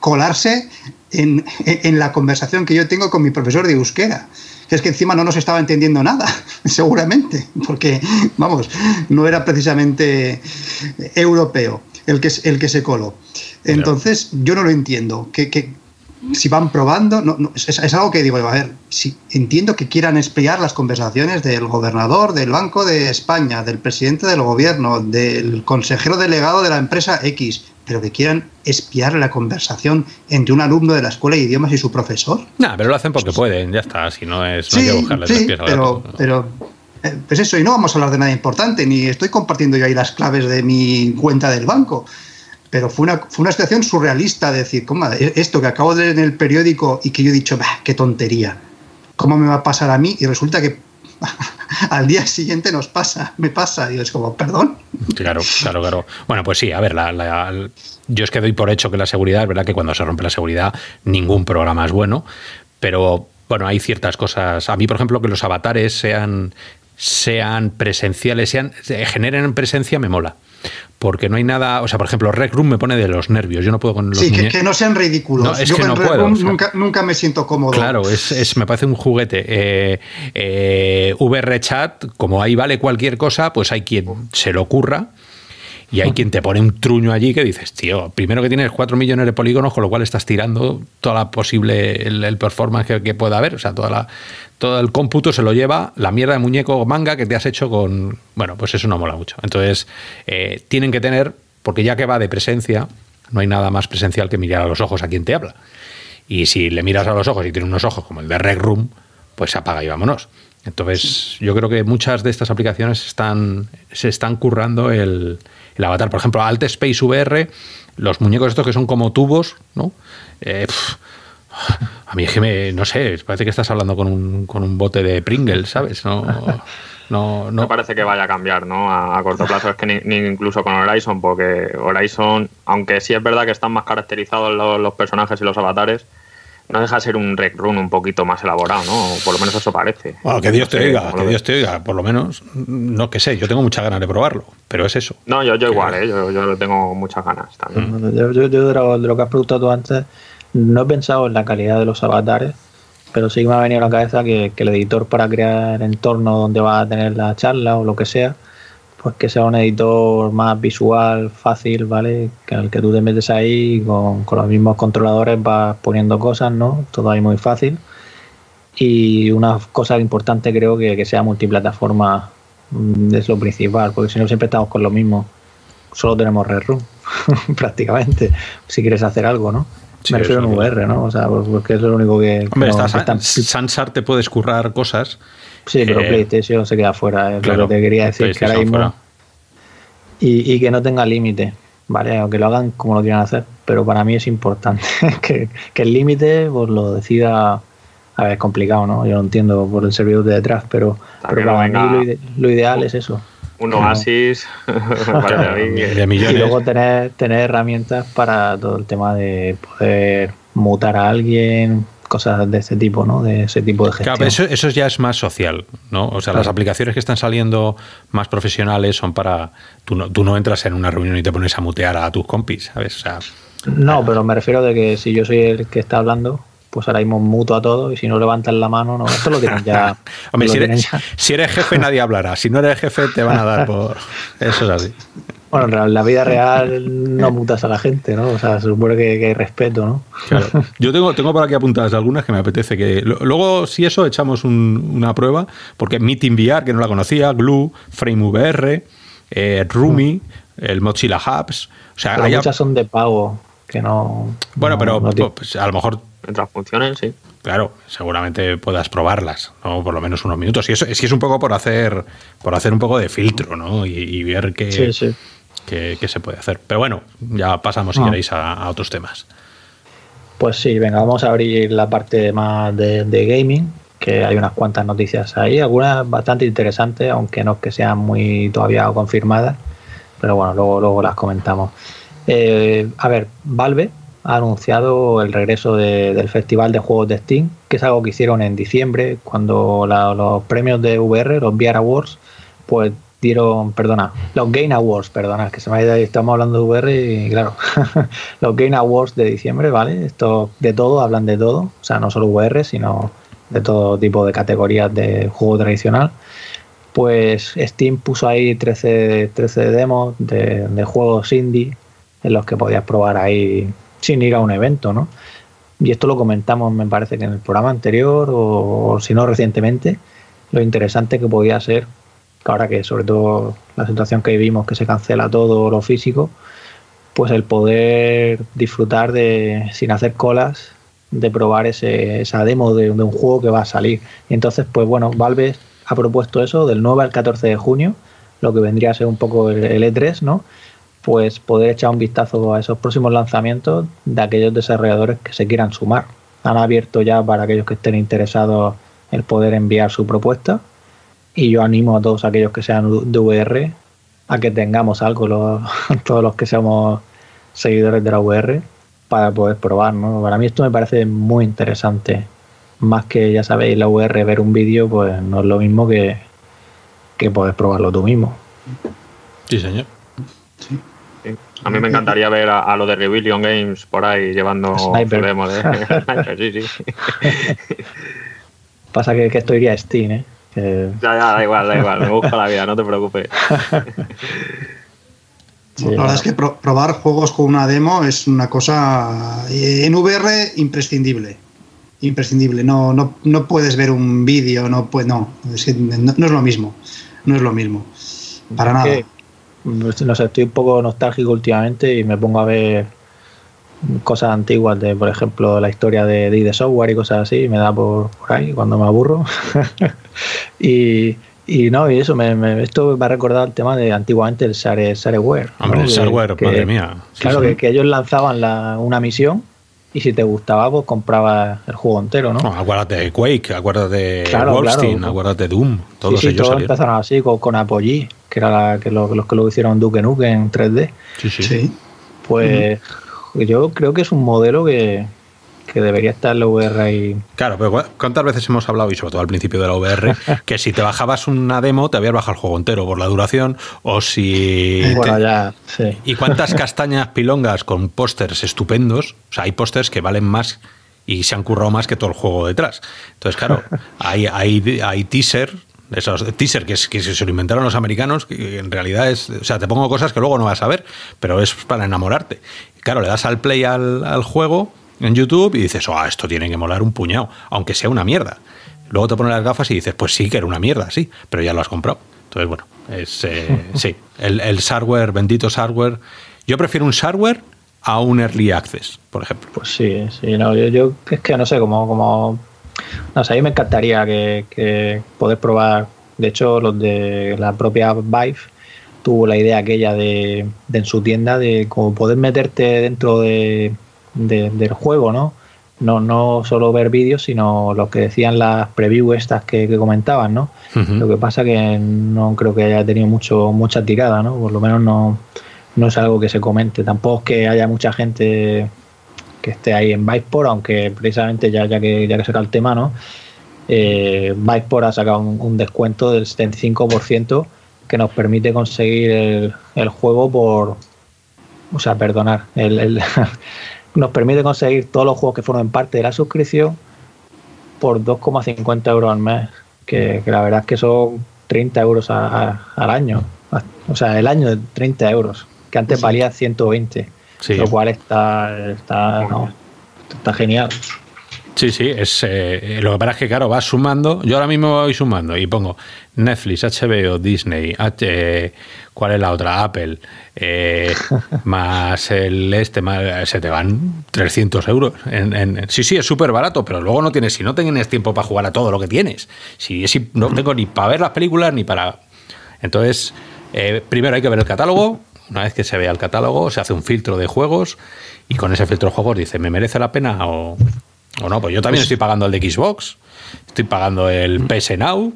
Speaker 4: colarse en, la conversación que yo tengo con mi profesor de euskera. Es que encima no nos estaba entendiendo nada, seguramente, porque, vamos, no era precisamente europeo el que, el que se coló. Entonces, yo no lo entiendo. Que, si van probando, no, es, algo que digo, a ver, si entiendo que quieran espiar las conversaciones del gobernador del Banco de España, del presidente del gobierno, del consejero delegado de la empresa X, pero que quieran espiar la conversación entre un alumno de la escuela de idiomas y su profesor.
Speaker 2: No, pero lo hacen porque pueden, ya está, si no es...
Speaker 4: sí, sí, pero, pero eh, pues eso, y no vamos a hablar de nada importante, ni estoy compartiendo yo ahí las claves de mi cuenta del banco. Pero fue una, fue una situación surrealista decir, ¿cómo? Esto que acabo de leer en el periódico y que yo he dicho, qué tontería, ¿cómo me va a pasar a mí? Y resulta que al día siguiente nos pasa, me pasa. Y es como, perdón.
Speaker 2: Claro, claro, claro. Bueno, pues sí, a ver, yo es que doy por hecho que la seguridad, es verdad que cuando se rompe la seguridad, ningún programa es bueno, pero bueno, hay ciertas cosas. A mí, por ejemplo, que los avatares sean, sean presenciales, sean, generen presencia, me mola porque no hay nada, o sea, por ejemplo, Rec Room me pone de los nervios, yo no puedo con los
Speaker 4: Sí, que, no sean ridículos. No, es Yo que no puedo, nunca, nunca, me siento cómodo.
Speaker 2: Claro, es, me parece un juguete. Eh, eh, VR Chat, como ahí vale cualquier cosa, pues hay quien se lo ocurra y hay quien te pone un truño allí que dices, tío, primero que tienes 4 millones de polígonos, con lo cual estás tirando toda la posible, el, performance que, pueda haber, o sea, toda la, todo el cómputo se lo lleva la mierda de muñeco manga que te has hecho con... Bueno, pues eso no mola mucho. Entonces, eh, tienen que tener, porque ya que va de presencia, no hay nada más presencial que mirar a los ojos a quien te habla. Y si le miras a los ojos y tiene unos ojos como el de Rec Room, pues apaga y vámonos. Entonces, yo creo que muchas de estas aplicaciones están, se están currando el, el avatar. Por ejemplo, Alt Space VR, los muñecos estos que son como tubos, ¿no? Eh, a mí es que me, no sé, parece que estás hablando con un, con un bote de Pringles, ¿sabes? No, no,
Speaker 3: parece que vaya a cambiar, ¿no? A, corto plazo es que ni, incluso con Horizon, porque Horizon, aunque sí es verdad que están más caracterizados los personajes y los avatares, no deja de ser un rec run un poquito más elaborado, ¿no? Por lo menos eso parece.
Speaker 2: Bueno, que Dios te oiga, que Dios te oiga, por lo menos, no que sé, yo tengo muchas ganas de probarlo, pero es eso.
Speaker 3: No, yo, yo igual, ¿eh? yo, yo tengo muchas ganas también.
Speaker 5: Yo, yo, de, lo, que has preguntado tú antes, no he pensado en la calidad de los avatares, pero sí que me ha venido a la cabeza que, que el editor para crear el entorno donde va a tener la charla o lo que sea, pues que sea un editor más visual, fácil, ¿vale? Que el que tú te metes ahí con, los mismos controladores vas poniendo cosas, ¿no? Todo ahí muy fácil. Y una cosa importante creo que, que sea multiplataforma mm, es lo principal, porque si no siempre estamos con lo mismo. Solo tenemos Red Room, prácticamente, si quieres hacer algo, ¿no? Me refiero en VR, ¿no? O sea, pues, porque es lo único que...
Speaker 2: Hombre, Sansar te puedes currar cosas
Speaker 5: Sí, pero eh, PlayStation se queda fuera, es lo que te quería decir, que ahora mismo. Y, que no tenga límite, ¿vale? Aunque lo hagan como lo quieran hacer, pero para mí es importante que, el límite pues, lo decida. A ver, es complicado, ¿no? Yo lo entiendo por el servidor de detrás, pero, para mí lo, ideal es eso.
Speaker 3: Un oasis
Speaker 5: de millones. Y luego tener, tener herramientas para todo el tema de poder mutar a alguien, cosas de este tipo, ¿no? De ese tipo de gestión.
Speaker 2: Claro, eso, eso ya es más social, ¿no? O sea, las aplicaciones que están saliendo más profesionales son para... Tú no, tú no entras en una reunión y te pones a mutear a tus compis, ¿sabes? O sea,
Speaker 5: no, pero me refiero de que si yo soy el que está hablando, pues ahora mismo muto a todos y si no levantan la mano, no, esto lo tienen ya.
Speaker 2: Hombre, si eres, jefe nadie hablará, si no eres jefe te van a dar por... Eso es así.
Speaker 5: Bueno, en la vida real no mutas a la gente, ¿no? O sea, se supone que, hay respeto, ¿no?
Speaker 2: Claro. Yo tengo, tengo por aquí apuntadas algunas que me apetece que... Luego, si eso, echamos una prueba, porque Meeting VR, que no la conocía, Glue, FrameVR, eh, Rumi, el Mochila Hubs... O sea,
Speaker 5: muchas son de pago, que no...
Speaker 2: Bueno, pero pues, a lo mejor
Speaker 3: mientras funcionen, sí.
Speaker 2: Claro, seguramente puedas probarlas, ¿no? Por lo menos unos minutos. Y eso es, es un poco por hacer, por hacer un poco de filtro, ¿no? Y, ver qué, se puede hacer. Pero bueno, ya pasamos, si ah. queréis, a, otros temas.
Speaker 5: Pues sí, venga, vamos a abrir la parte más de, gaming, que hay unas cuantas noticias ahí, algunas bastante interesantes, aunque no es que sean muy todavía confirmadas, pero bueno, luego, luego las comentamos. Eh, a ver, Valve ha anunciado el regreso del Festival de Juegos de Steam, que es algo que hicieron en diciembre, cuando los premios de VR, los VR Awards, pues dieron, perdona, los Game Awards, perdona, que se me ha ido, estamos hablando de VR y claro, los Game Awards de diciembre, ¿vale? Esto de todo, hablan de todo, o sea, no solo VR, sino de todo tipo de categorías de juego tradicional. Pues Steam puso ahí 13, 13 demos de, de juegos indie en los que podías probar ahí sin ir a un evento, ¿no? Y esto lo comentamos, me parece que en el programa anterior o, si no recientemente, lo interesante que podía ser, ahora que sobre todo la situación que vivimos, que se cancela todo lo físico, pues el poder disfrutar de, sin hacer colas, de probar ese, esa demo de, un juego que va a salir. Y entonces, pues bueno, Valve ha propuesto eso del 9 al 14 de junio, lo que vendría a ser un poco el, el E3, ¿no? Pues poder echar un vistazo a esos próximos lanzamientos de aquellos desarrolladores que se quieran sumar. Han abierto ya para aquellos que estén interesados el poder enviar su propuesta y yo animo a todos aquellos que sean de VR a que tengamos algo, todos los que seamos seguidores de la VR, para poder probar. ¿no? Para mí esto me parece muy interesante. Más que, ya sabéis, la VR, ver un vídeo, pues no es lo mismo que, que poder probarlo tú mismo.
Speaker 2: Sí, señor.
Speaker 3: A mí me encantaría ver a, lo de Rebellion Games por ahí llevando
Speaker 5: Sniper. demo de Sniper, sí, sí. Pasa que, que esto iría a Steam, ¿eh?
Speaker 3: Ya, ya, da igual, da igual, me busca la vida, no te preocupes.
Speaker 4: la verdad es que probar juegos con una demo es una cosa eh, en VR imprescindible. Imprescindible. No, no, no puedes ver un vídeo, no, no, no, es lo mismo. No es lo mismo. Para nada.
Speaker 5: Pues, no sé, estoy un poco nostálgico últimamente y me pongo a ver cosas antiguas de, por ejemplo, la historia de, de, software y cosas así, me da por, ahí cuando me aburro. y, y no, y eso, me, esto me ha recordado el tema de antiguamente el Shareware.
Speaker 2: Hombre, el Shareware, madre mía.
Speaker 5: claro, Que, ellos lanzaban la, una misión y si te gustaba, pues comprabas el juego entero, ¿no? no
Speaker 2: acuérdate de Quake, acuérdate de claro, acuérdate de Doom, todos
Speaker 5: sí,
Speaker 2: sí,
Speaker 5: todos empezaron así, con, con Apogee que era la, que los que lo hicieron Duke Nuke en 3D.
Speaker 2: Sí, sí.
Speaker 5: Pues yo creo que es un modelo que, debería estar la VR ahí.
Speaker 2: Claro, pero ¿cuántas veces hemos hablado, y sobre todo al principio de la VR, que si te bajabas una demo te habías bajado el juego entero por la duración, o si...
Speaker 5: Bueno, ya, sí.
Speaker 2: ¿Y cuántas castañas pilongas con pósters estupendos? O sea, hay pósters que valen más y se han currado más que todo el juego detrás. Entonces, claro, hay, hay, hay teaser esos teaser que, que se lo inventaron los americanos, que en realidad es, o sea, te pongo cosas que luego no vas a ver, pero es para enamorarte. claro, le das al play al, juego en YouTube y dices, oh, esto tiene que molar un puñado, aunque sea una mierda. Luego te pones las gafas y dices, pues sí que era una mierda, sí, pero ya lo has comprado. Entonces, bueno, es, eh, sí, el, el hardware, bendito hardware. Yo prefiero un hardware a un early access, por ejemplo.
Speaker 5: Pues sí, sí, no, yo, yo es que no sé, cómo como no sé, a mí me encantaría que, poder probar. De hecho, los de la propia Vive tuvo la idea aquella de, en su tienda de como poder meterte dentro de, del juego, ¿no? No, no solo ver vídeos, sino lo que decían las previews estas que, comentaban, ¿no? Lo que pasa que no creo que haya tenido mucho mucha tirada, ¿no? Por lo menos no, no es algo que se comente. Tampoco es que haya mucha gente que esté ahí en Viveport, aunque precisamente ya, ya, que, ya que saca el tema, ¿no? Eh, ha sacado un, descuento del 75% que nos permite conseguir el, juego por, o sea, perdonar, el, nos permite conseguir todos los juegos que forman parte de la suscripción por 2,50 euros al mes. Que, que, la verdad es que son 30 euros al año. O sea, el año de 30 euros, que antes valía 120. Lo cual está, está, está genial.
Speaker 2: Sí, sí, es, eh, lo que pasa es que, claro, vas sumando. Yo ahora mismo voy sumando y pongo Netflix, HBO, Disney, H, ¿cuál es la otra? Apple, eh, más el este, más, se te van 300 euros. En, sí, sí, es súper barato, pero luego no tienes, si no tienes tiempo para jugar a todo lo que tienes, si, si no tengo ni para ver las películas ni para. Entonces, eh, primero hay que ver el catálogo. Una vez que se vea el catálogo, se hace un filtro de juegos y con ese filtro de juegos dice, ¿me merece la pena o.? O no, pues yo también pues estoy pagando el de Xbox, estoy pagando el mm. PS Now.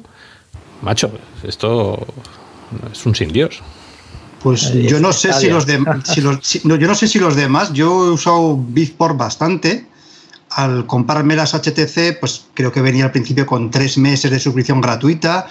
Speaker 2: Macho, esto es un sin Dios.
Speaker 4: Pues yo no sé si los, demás, yo no sé si los demás, yo he usado Bitport bastante. Al comprarme las HTC, pues creo que venía al principio con tres meses de suscripción gratuita.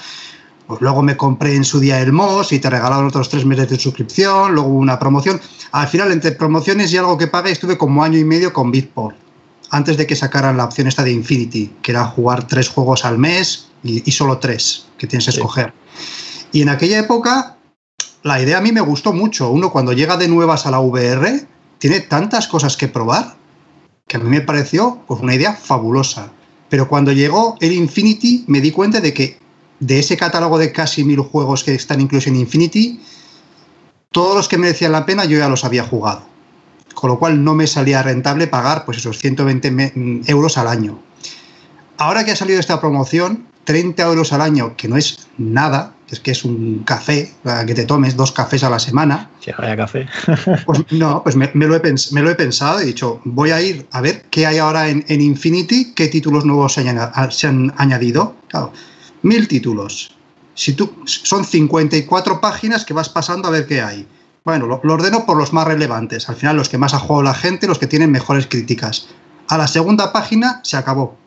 Speaker 4: Pues luego me compré en su día el MOS y te regalaron otros tres meses de suscripción. Luego una promoción. Al final, entre promociones y algo que pagué, estuve como año y medio con Bitport antes de que sacaran la opción esta de Infinity, que era jugar tres juegos al mes y, solo tres que tienes que escoger. Y en aquella época, la idea a mí me gustó mucho. Uno cuando llega de nuevas a la VR, tiene tantas cosas que probar que a mí me pareció pues, una idea fabulosa. Pero cuando llegó el Infinity, me di cuenta de que de ese catálogo de casi mil juegos que están incluidos en Infinity, todos los que merecían la pena yo ya los había jugado con lo cual no me salía rentable pagar pues esos 120 euros al año. Ahora que ha salido esta promoción, 30 euros al año, que no es nada, es que es un café, que te tomes dos cafés a la semana.
Speaker 5: Si vaya café.
Speaker 4: pues no, pues me, lo he pensado, he dicho, voy a ir a ver qué hay ahora en, Infinity, qué títulos nuevos se han, añadido. Claro, mil títulos. Si tú, son 54 páginas que vas pasando a ver qué hay. Bueno, lo, ordeno por los más relevantes. Al final, los que más ha jugado la gente, los que tienen mejores críticas. A la segunda página se acabó.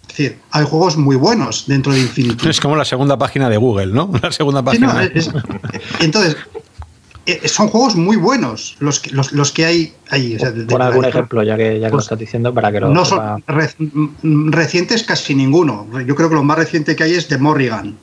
Speaker 4: Es decir, hay juegos muy buenos dentro de Infinity.
Speaker 2: Es como la segunda página de Google, ¿no? La segunda página.
Speaker 4: entonces, eh, son juegos muy buenos los que, los, que hay ahí.
Speaker 5: Por algún ejemplo, ya que ya lo pues estás diciendo, para que lo.
Speaker 4: No son recientes casi ninguno. Yo creo que lo más reciente que hay es de Morrigan.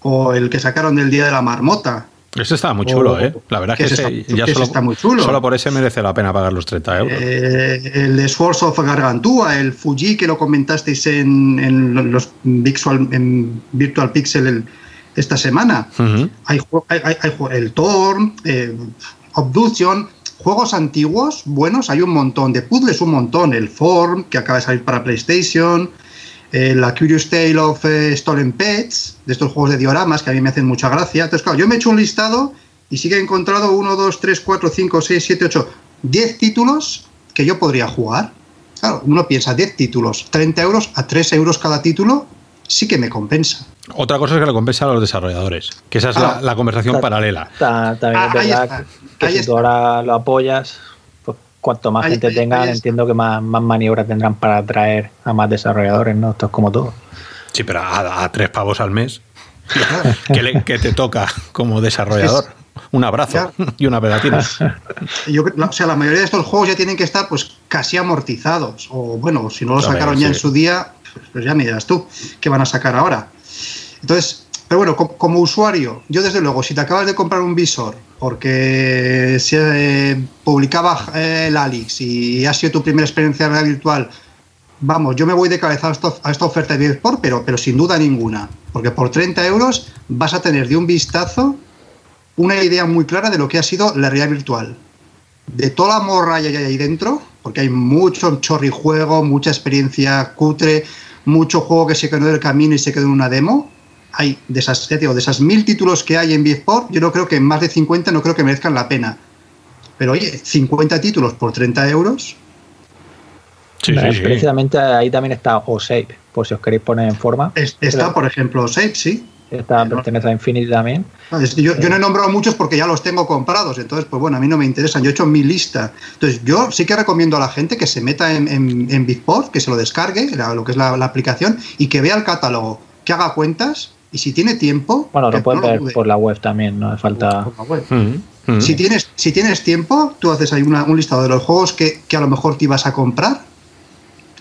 Speaker 4: O el que sacaron del Día de la Marmota.
Speaker 2: Ese estaba muy chulo, ¿eh? La verdad es que, ya solo, está muy chulo. Solo por ese merece la pena pagar los 30 euros.
Speaker 4: Eh, el de Swords of Gargantúa, el Fuji, que lo comentasteis en, los Virtual, en Virtual Pixel esta semana. hay, el Thorn, eh, Obduction, juegos antiguos, buenos, hay un montón. De puzzles, un montón. El Form, que acaba de salir para PlayStation. Eh, la Curious Tale of eh, Stolen Pets, de estos juegos de dioramas que a mí me hacen mucha gracia. Entonces, claro, yo me he hecho un listado y sí que he encontrado 1, 2, 3, 4, 5, 6, 7, 8, 10 títulos que yo podría jugar. Claro, uno piensa 10 títulos, 30 euros a 3 euros cada título, sí que me compensa.
Speaker 2: Otra cosa es que le compensa a los desarrolladores, que esa es la, ah, conversación paralela.
Speaker 5: también es verdad que si tú ahora lo apoyas, cuanto más gente tengan, entiendo que más, más maniobras tendrán para atraer a más desarrolladores, ¿no? Esto es como todo.
Speaker 2: Sí, pero a, tres pavos al mes, que, te toca como desarrollador. Un abrazo y una pegatina.
Speaker 4: o sea, la mayoría de estos juegos ya tienen que estar pues casi amortizados. O bueno, si no lo sacaron ya en su día, pues ya me dirás tú, ¿qué van a sacar ahora? Entonces, pero bueno, como, usuario, yo desde luego, si te acabas de comprar un visor porque se eh, publicaba eh, el Alix y ha sido tu primera experiencia real virtual, vamos, yo me voy de cabeza a, esta oferta de Sport, pero, pero sin duda ninguna, porque por 30 euros vas a tener de un vistazo una idea muy clara de lo que ha sido la realidad virtual. De toda la morralla que hay ahí dentro, porque hay mucho chorrijuego, mucha experiencia cutre, mucho juego que se quedó del camino y se quedó en una demo hay de esas, de esas mil títulos que hay en Sport, yo no creo que más de 50 no creo que merezcan la pena. Pero oye, 50 títulos por 30 euros.
Speaker 5: Sí, Precisamente ahí también está OSAPE, por si os queréis poner en forma.
Speaker 4: está, por ejemplo, OSAPE, sí.
Speaker 5: Está, pertenece a Infinity también.
Speaker 4: Yo, no he nombrado muchos porque ya los tengo comprados, entonces, pues bueno, a mí no me interesan. Yo he hecho mi lista. Entonces, yo sí que recomiendo a la gente que se meta en, en, que se lo descargue, lo que es la, la, aplicación, y que vea el catálogo, que haga cuentas y si tiene tiempo.
Speaker 5: Bueno, lo puedes ver por la web también, no hace falta.
Speaker 4: Mm. Mm. Si, tienes, si tienes tiempo, tú haces ahí un listado de los juegos que, que, a lo mejor te ibas a comprar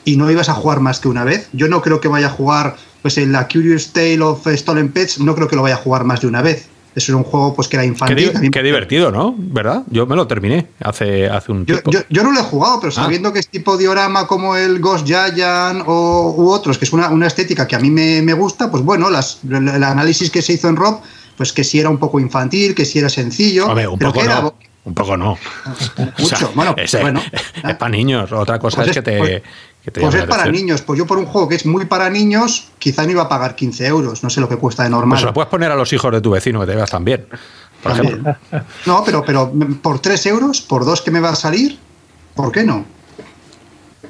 Speaker 4: y no ibas a jugar más que una vez. Yo no creo que vaya a jugar, pues en la Curious Tale of Stolen Pets, no creo que lo vaya a jugar más de una vez. Eso es un juego pues que era infantil.
Speaker 2: Qué, divertido, ¿no? ¿Verdad? Yo me lo terminé hace, hace un
Speaker 4: tiempo. Yo, no lo he jugado, pero ah. sabiendo que es tipo diorama como el Ghost Giant o, u otros, que es una, una estética que a mí me, me gusta, pues bueno, las, el análisis que se hizo en Rob, pues que si era un poco infantil, que si era sencillo.
Speaker 2: un poco no. Un poco no.
Speaker 4: Mucho. bueno,
Speaker 2: es,
Speaker 4: bueno.
Speaker 2: Es, para niños. Otra cosa pues es, que te.
Speaker 4: Pues, pues es para niños. Pues yo por un juego que es muy para niños, quizá no iba a pagar 15 euros. No sé lo que cuesta de normal.
Speaker 2: Pues lo puedes poner a los hijos de tu vecino que te veas también. Por ejemplo.
Speaker 4: No, pero, pero por 3 euros, por 2 que me va a salir, ¿por qué no?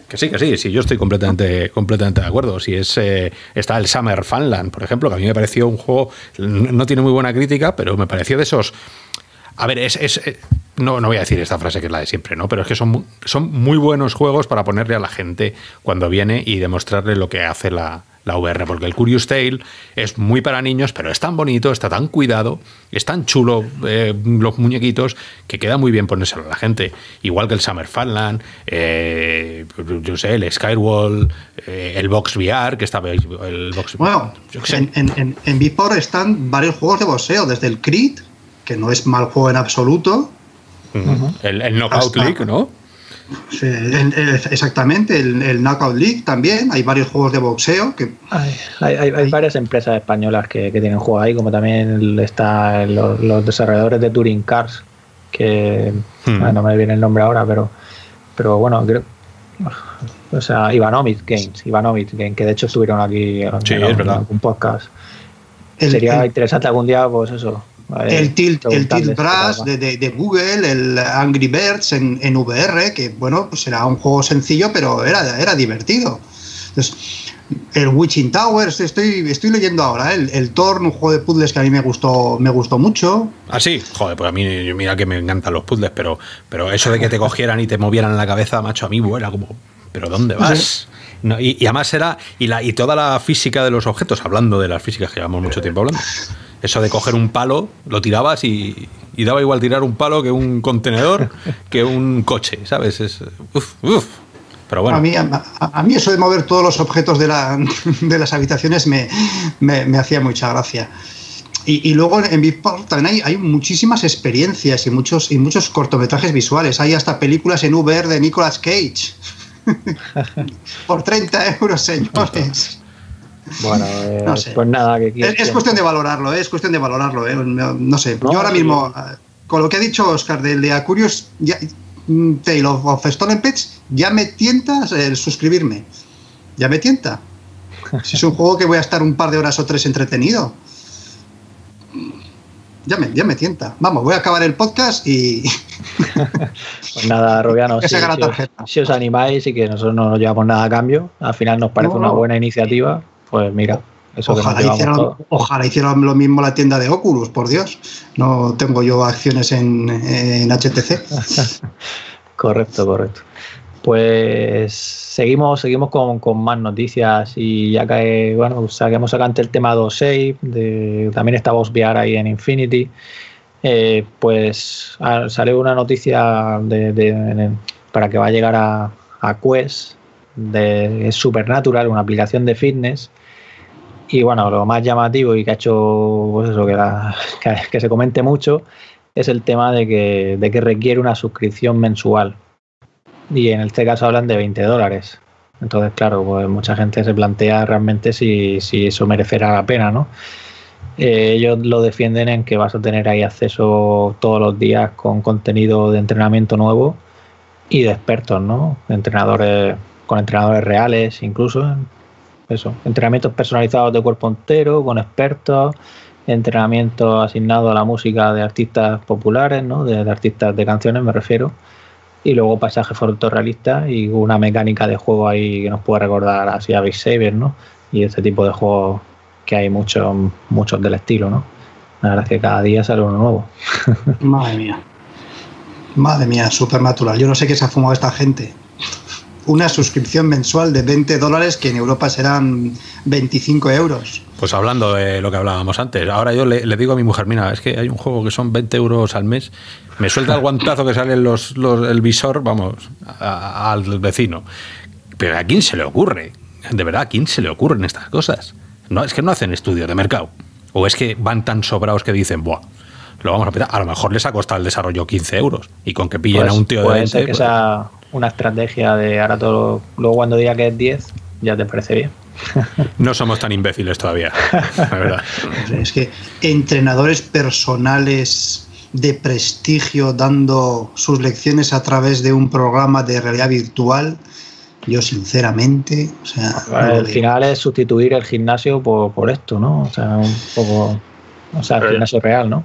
Speaker 2: Que sí, que sí, sí, yo estoy completamente, completamente de acuerdo. Si es eh, está el Summer Funland, por ejemplo, que a mí me pareció un juego, no tiene muy buena crítica, pero me pareció de esos a ver, es, eh, no, no voy a decir esta frase que es la de siempre, ¿no? Pero es que son, son muy buenos juegos para ponerle a la gente cuando viene y demostrarle lo que hace la, la VR, porque el Curious Tale es muy para niños, pero es tan bonito, está tan cuidado, es tan chulo eh, los muñequitos que queda muy bien ponérselo a la gente. Igual que el Summer Funland, eh, yo sé, el Skywall, el Box VR, que está el Box
Speaker 4: Bueno, en, en, en, están varios juegos de boxeo, desde el Creed que no es mal juego en absoluto.
Speaker 2: el, Knockout League, ¿no?
Speaker 4: Sí, exactamente, el, Knockout League también. Hay varios juegos de boxeo. que
Speaker 5: Hay, varias empresas españolas que, tienen juegos ahí, como también está los, desarrolladores de Touring Cars, que no me viene el nombre ahora, pero, pero bueno, creo, o sea, Ivanovich Games, Ivanovich Games, que de hecho estuvieron aquí en, un podcast. Sería interesante algún día, pues eso,
Speaker 4: el Tilt, el tilt Brass de, de, Google, el Angry Birds en, en, VR, que bueno, pues era un juego sencillo, pero era, era divertido. Entonces, el Witching Towers, estoy, estoy leyendo ahora, ¿eh? el, el Torn, un juego de puzzles que a mí me gustó, me gustó mucho.
Speaker 2: Ah, sí, joder, pues a mí, mira que me encantan los puzzles, pero, pero eso de que te cogieran y te movieran la cabeza, macho, a mí era como, ¿pero dónde vas? Y, y, además era, y, la, y toda la física de los objetos, hablando de las físicas que llevamos mucho tiempo hablando eso de coger un palo, lo tirabas y, daba igual tirar un palo que un contenedor, que un coche, ¿sabes? Es, uf, uf. Pero bueno.
Speaker 4: A mí, a, mí, eso de mover todos los objetos de, la, de las habitaciones me, me, hacía mucha gracia. Y, y, luego en Bitport también hay, hay, muchísimas experiencias y muchos, y muchos cortometrajes visuales. Hay hasta películas en VR de Nicolas Cage. Por 30 euros, señores.
Speaker 5: Bueno, eh, pues nada, que
Speaker 4: es, cuestión de valorarlo, eh, es cuestión de valorarlo. Eh, no, sé, yo ahora mismo, con lo que ha dicho Oscar del de Curious mm, Tale of, of Stolen Pets, ya me tienta el suscribirme. Ya me tienta. Si es un juego que voy a estar un par de horas o tres entretenido. Ya me, ya me tienta. Vamos, voy a acabar el podcast y.
Speaker 5: pues nada, Rubiano, si, os, animáis y que nosotros no nos llevamos nada a cambio, al final nos parece una buena iniciativa. Pues mira, eso
Speaker 4: ojalá, hicieran, ojalá hicieran lo mismo la tienda de Oculus, por Dios. No tengo yo acciones en, HTC.
Speaker 5: correcto, correcto. Pues seguimos, seguimos con, más noticias y ya que bueno, saquemos acá el tema 2.6, de, también está VR ahí en Infinity. Eh, pues salió una noticia de, para que va a llegar a, a Quest de Supernatural, una aplicación de fitness y bueno, lo más llamativo y que ha hecho pues que, que, se comente mucho es el tema de que, de que requiere una suscripción mensual. Y en este caso hablan de 20 dólares. Entonces, claro, pues mucha gente se plantea realmente si, si eso merecerá la pena, ¿no? Eh, ellos lo defienden en que vas a tener ahí acceso todos los días con contenido de entrenamiento nuevo y de expertos, ¿no? Entrenadores, con entrenadores reales, incluso eso, entrenamientos personalizados de cuerpo entero, con expertos, entrenamiento asignado a la música de artistas populares, ¿no? de, artistas de canciones me refiero, y luego paisajes fotorrealistas y una mecánica de juego ahí que nos puede recordar así a Big Saber, ¿no? Y este tipo de juegos que hay muchos, muchos del estilo, ¿no? La verdad es que cada día sale uno nuevo.
Speaker 4: Madre mía. Madre mía, Supernatural. Yo no sé qué se ha fumado esta gente. Una suscripción mensual de 20 dólares que en Europa serán 25 euros.
Speaker 2: Pues hablando de lo que hablábamos antes, ahora yo le, digo a mi mujer, mira, es que hay un juego que son 20 euros al mes, me suelta el guantazo que sale los, el visor, vamos, al vecino. Pero ¿a quién se le ocurre? De verdad, ¿a quién se le ocurren estas cosas? No, es que no hacen estudio de mercado. O es que van tan sobrados que dicen, buah, lo vamos a petar. A lo mejor les ha costado el desarrollo 15 euros. Y con que pillen
Speaker 5: Pues-
Speaker 2: a un tío de
Speaker 5: puede
Speaker 2: 20,
Speaker 5: ser que
Speaker 2: pues-
Speaker 5: sea una estrategia de ahora todo. Luego cuando diga que es 10, ya te parece bien.
Speaker 2: no somos tan imbéciles todavía. La verdad.
Speaker 4: Es que entrenadores personales de prestigio dando sus lecciones a través de un programa de realidad virtual, yo sinceramente, o sea,
Speaker 5: Al final es sustituir el gimnasio por, por esto, ¿no? O sea, un poco. O sea, el gimnasio real, ¿no?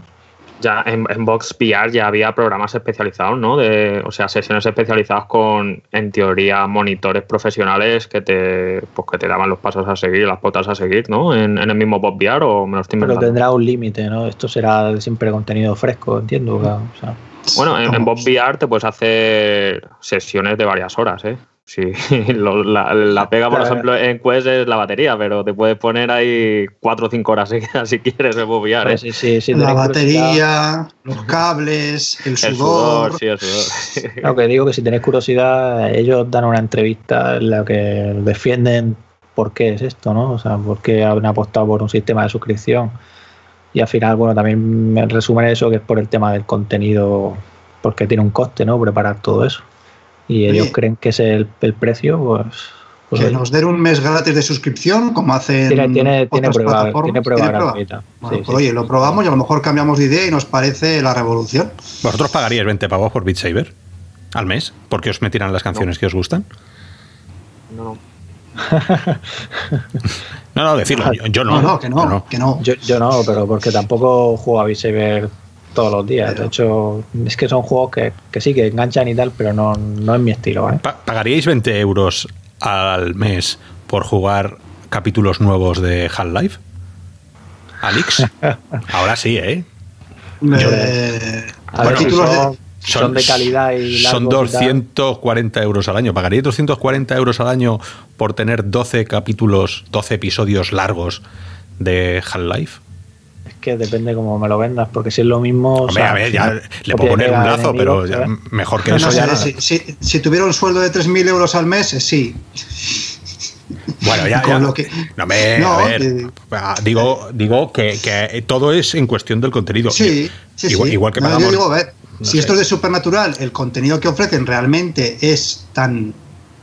Speaker 3: Ya en, en Vox VR ya había programas especializados, ¿no? De, o sea, sesiones especializadas con, en teoría, monitores profesionales que te, pues, que te daban los pasos a seguir, las pautas a seguir, ¿no? En, en el mismo Vox VR o me lo estoy
Speaker 5: Pero tendrá un límite, ¿no? Esto será siempre contenido fresco, entiendo. O sea,
Speaker 3: Bueno, en, en. Vox VR te puedes hacer sesiones de varias horas, ¿eh? Sí, lo- la, la pega, por
Speaker 5: Claro.
Speaker 3: ejemplo, en Quest es la batería, pero te puedes poner ahí cuatro o cinco horas seguidas si quieres VR, ¿eh?
Speaker 5: sí, sí, sí,
Speaker 4: la batería, los cables, el
Speaker 3: El
Speaker 4: sudor.
Speaker 3: sudor, sí, el sudor.
Speaker 5: Lo que digo que si tenéis curiosidad, ellos dan una entrevista en la que defienden por qué es esto, ¿no? O sea, por qué han apostado por un sistema de suscripción. Y al final, bueno, también me resumen eso, que es por el tema del contenido, porque tiene un coste, ¿no? Preparar todo eso. Y ellos
Speaker 4: Oye.
Speaker 5: creen que es el, el precio, pues... pues
Speaker 4: que nos den un mes gratis de suscripción, como hacen
Speaker 5: tiene, tiene, prueba,
Speaker 4: plataformas.
Speaker 5: tiene prueba
Speaker 4: ¿Tiene prueba?
Speaker 5: gratuita.
Speaker 4: Bueno,
Speaker 5: Sí,
Speaker 4: pues
Speaker 5: sí.
Speaker 4: oye, lo probamos y a lo mejor cambiamos de idea y nos parece la revolución.
Speaker 2: ¿Vosotros pagaríais 20 pavos por Beat Saber al mes? ¿Porque os metieran las canciones que os gustan?
Speaker 3: No, no.
Speaker 2: No, no, decirlo. Yo, yo no.
Speaker 4: No, no, que no. que no.
Speaker 5: Yo, yo no, pero porque tampoco juego a Beat Saber todos los días. De hecho, es que son juegos que, que sí, que enganchan y tal, pero no, no es mi estilo. ¿eh?
Speaker 2: Pa- ¿Pagaríais 20 euros al mes por jugar capítulos nuevos de Half-Life? ¿Alix? Ahora sí, ¿eh?
Speaker 4: Eh,
Speaker 5: A ver,
Speaker 4: Bueno,
Speaker 5: si
Speaker 4: títulos de-
Speaker 5: son, son de calidad y
Speaker 2: Son
Speaker 5: largos y tal.
Speaker 2: 240 euros al año. ¿Pagaríais 240 euros al año por tener 12 capítulos, 12 episodios largos de Half-Life?
Speaker 5: Que depende cómo me lo vendas, porque si es lo mismo. o
Speaker 2: Hombre,
Speaker 5: sea,
Speaker 2: a ver, ya le puedo poner un lazo,
Speaker 5: enemigo,
Speaker 2: pero mejor que
Speaker 4: no
Speaker 2: eso ya nada.
Speaker 4: si, si- si tuviera un sueldo de 3.000 euros al mes, eh, sí.
Speaker 2: Bueno, ya,
Speaker 4: Con
Speaker 2: ya.
Speaker 4: lo que-
Speaker 2: No, me,
Speaker 4: No,
Speaker 2: a ver,
Speaker 4: que-
Speaker 2: ah, digo, digo que, que todo es en cuestión del contenido.
Speaker 4: Sí, sí,
Speaker 2: igual,
Speaker 4: sí.
Speaker 2: igual que
Speaker 4: No,
Speaker 2: pagamos.
Speaker 4: yo digo, a ver,
Speaker 2: no
Speaker 4: si
Speaker 2: sé.
Speaker 4: esto es de Supernatural, el contenido que ofrecen realmente es tan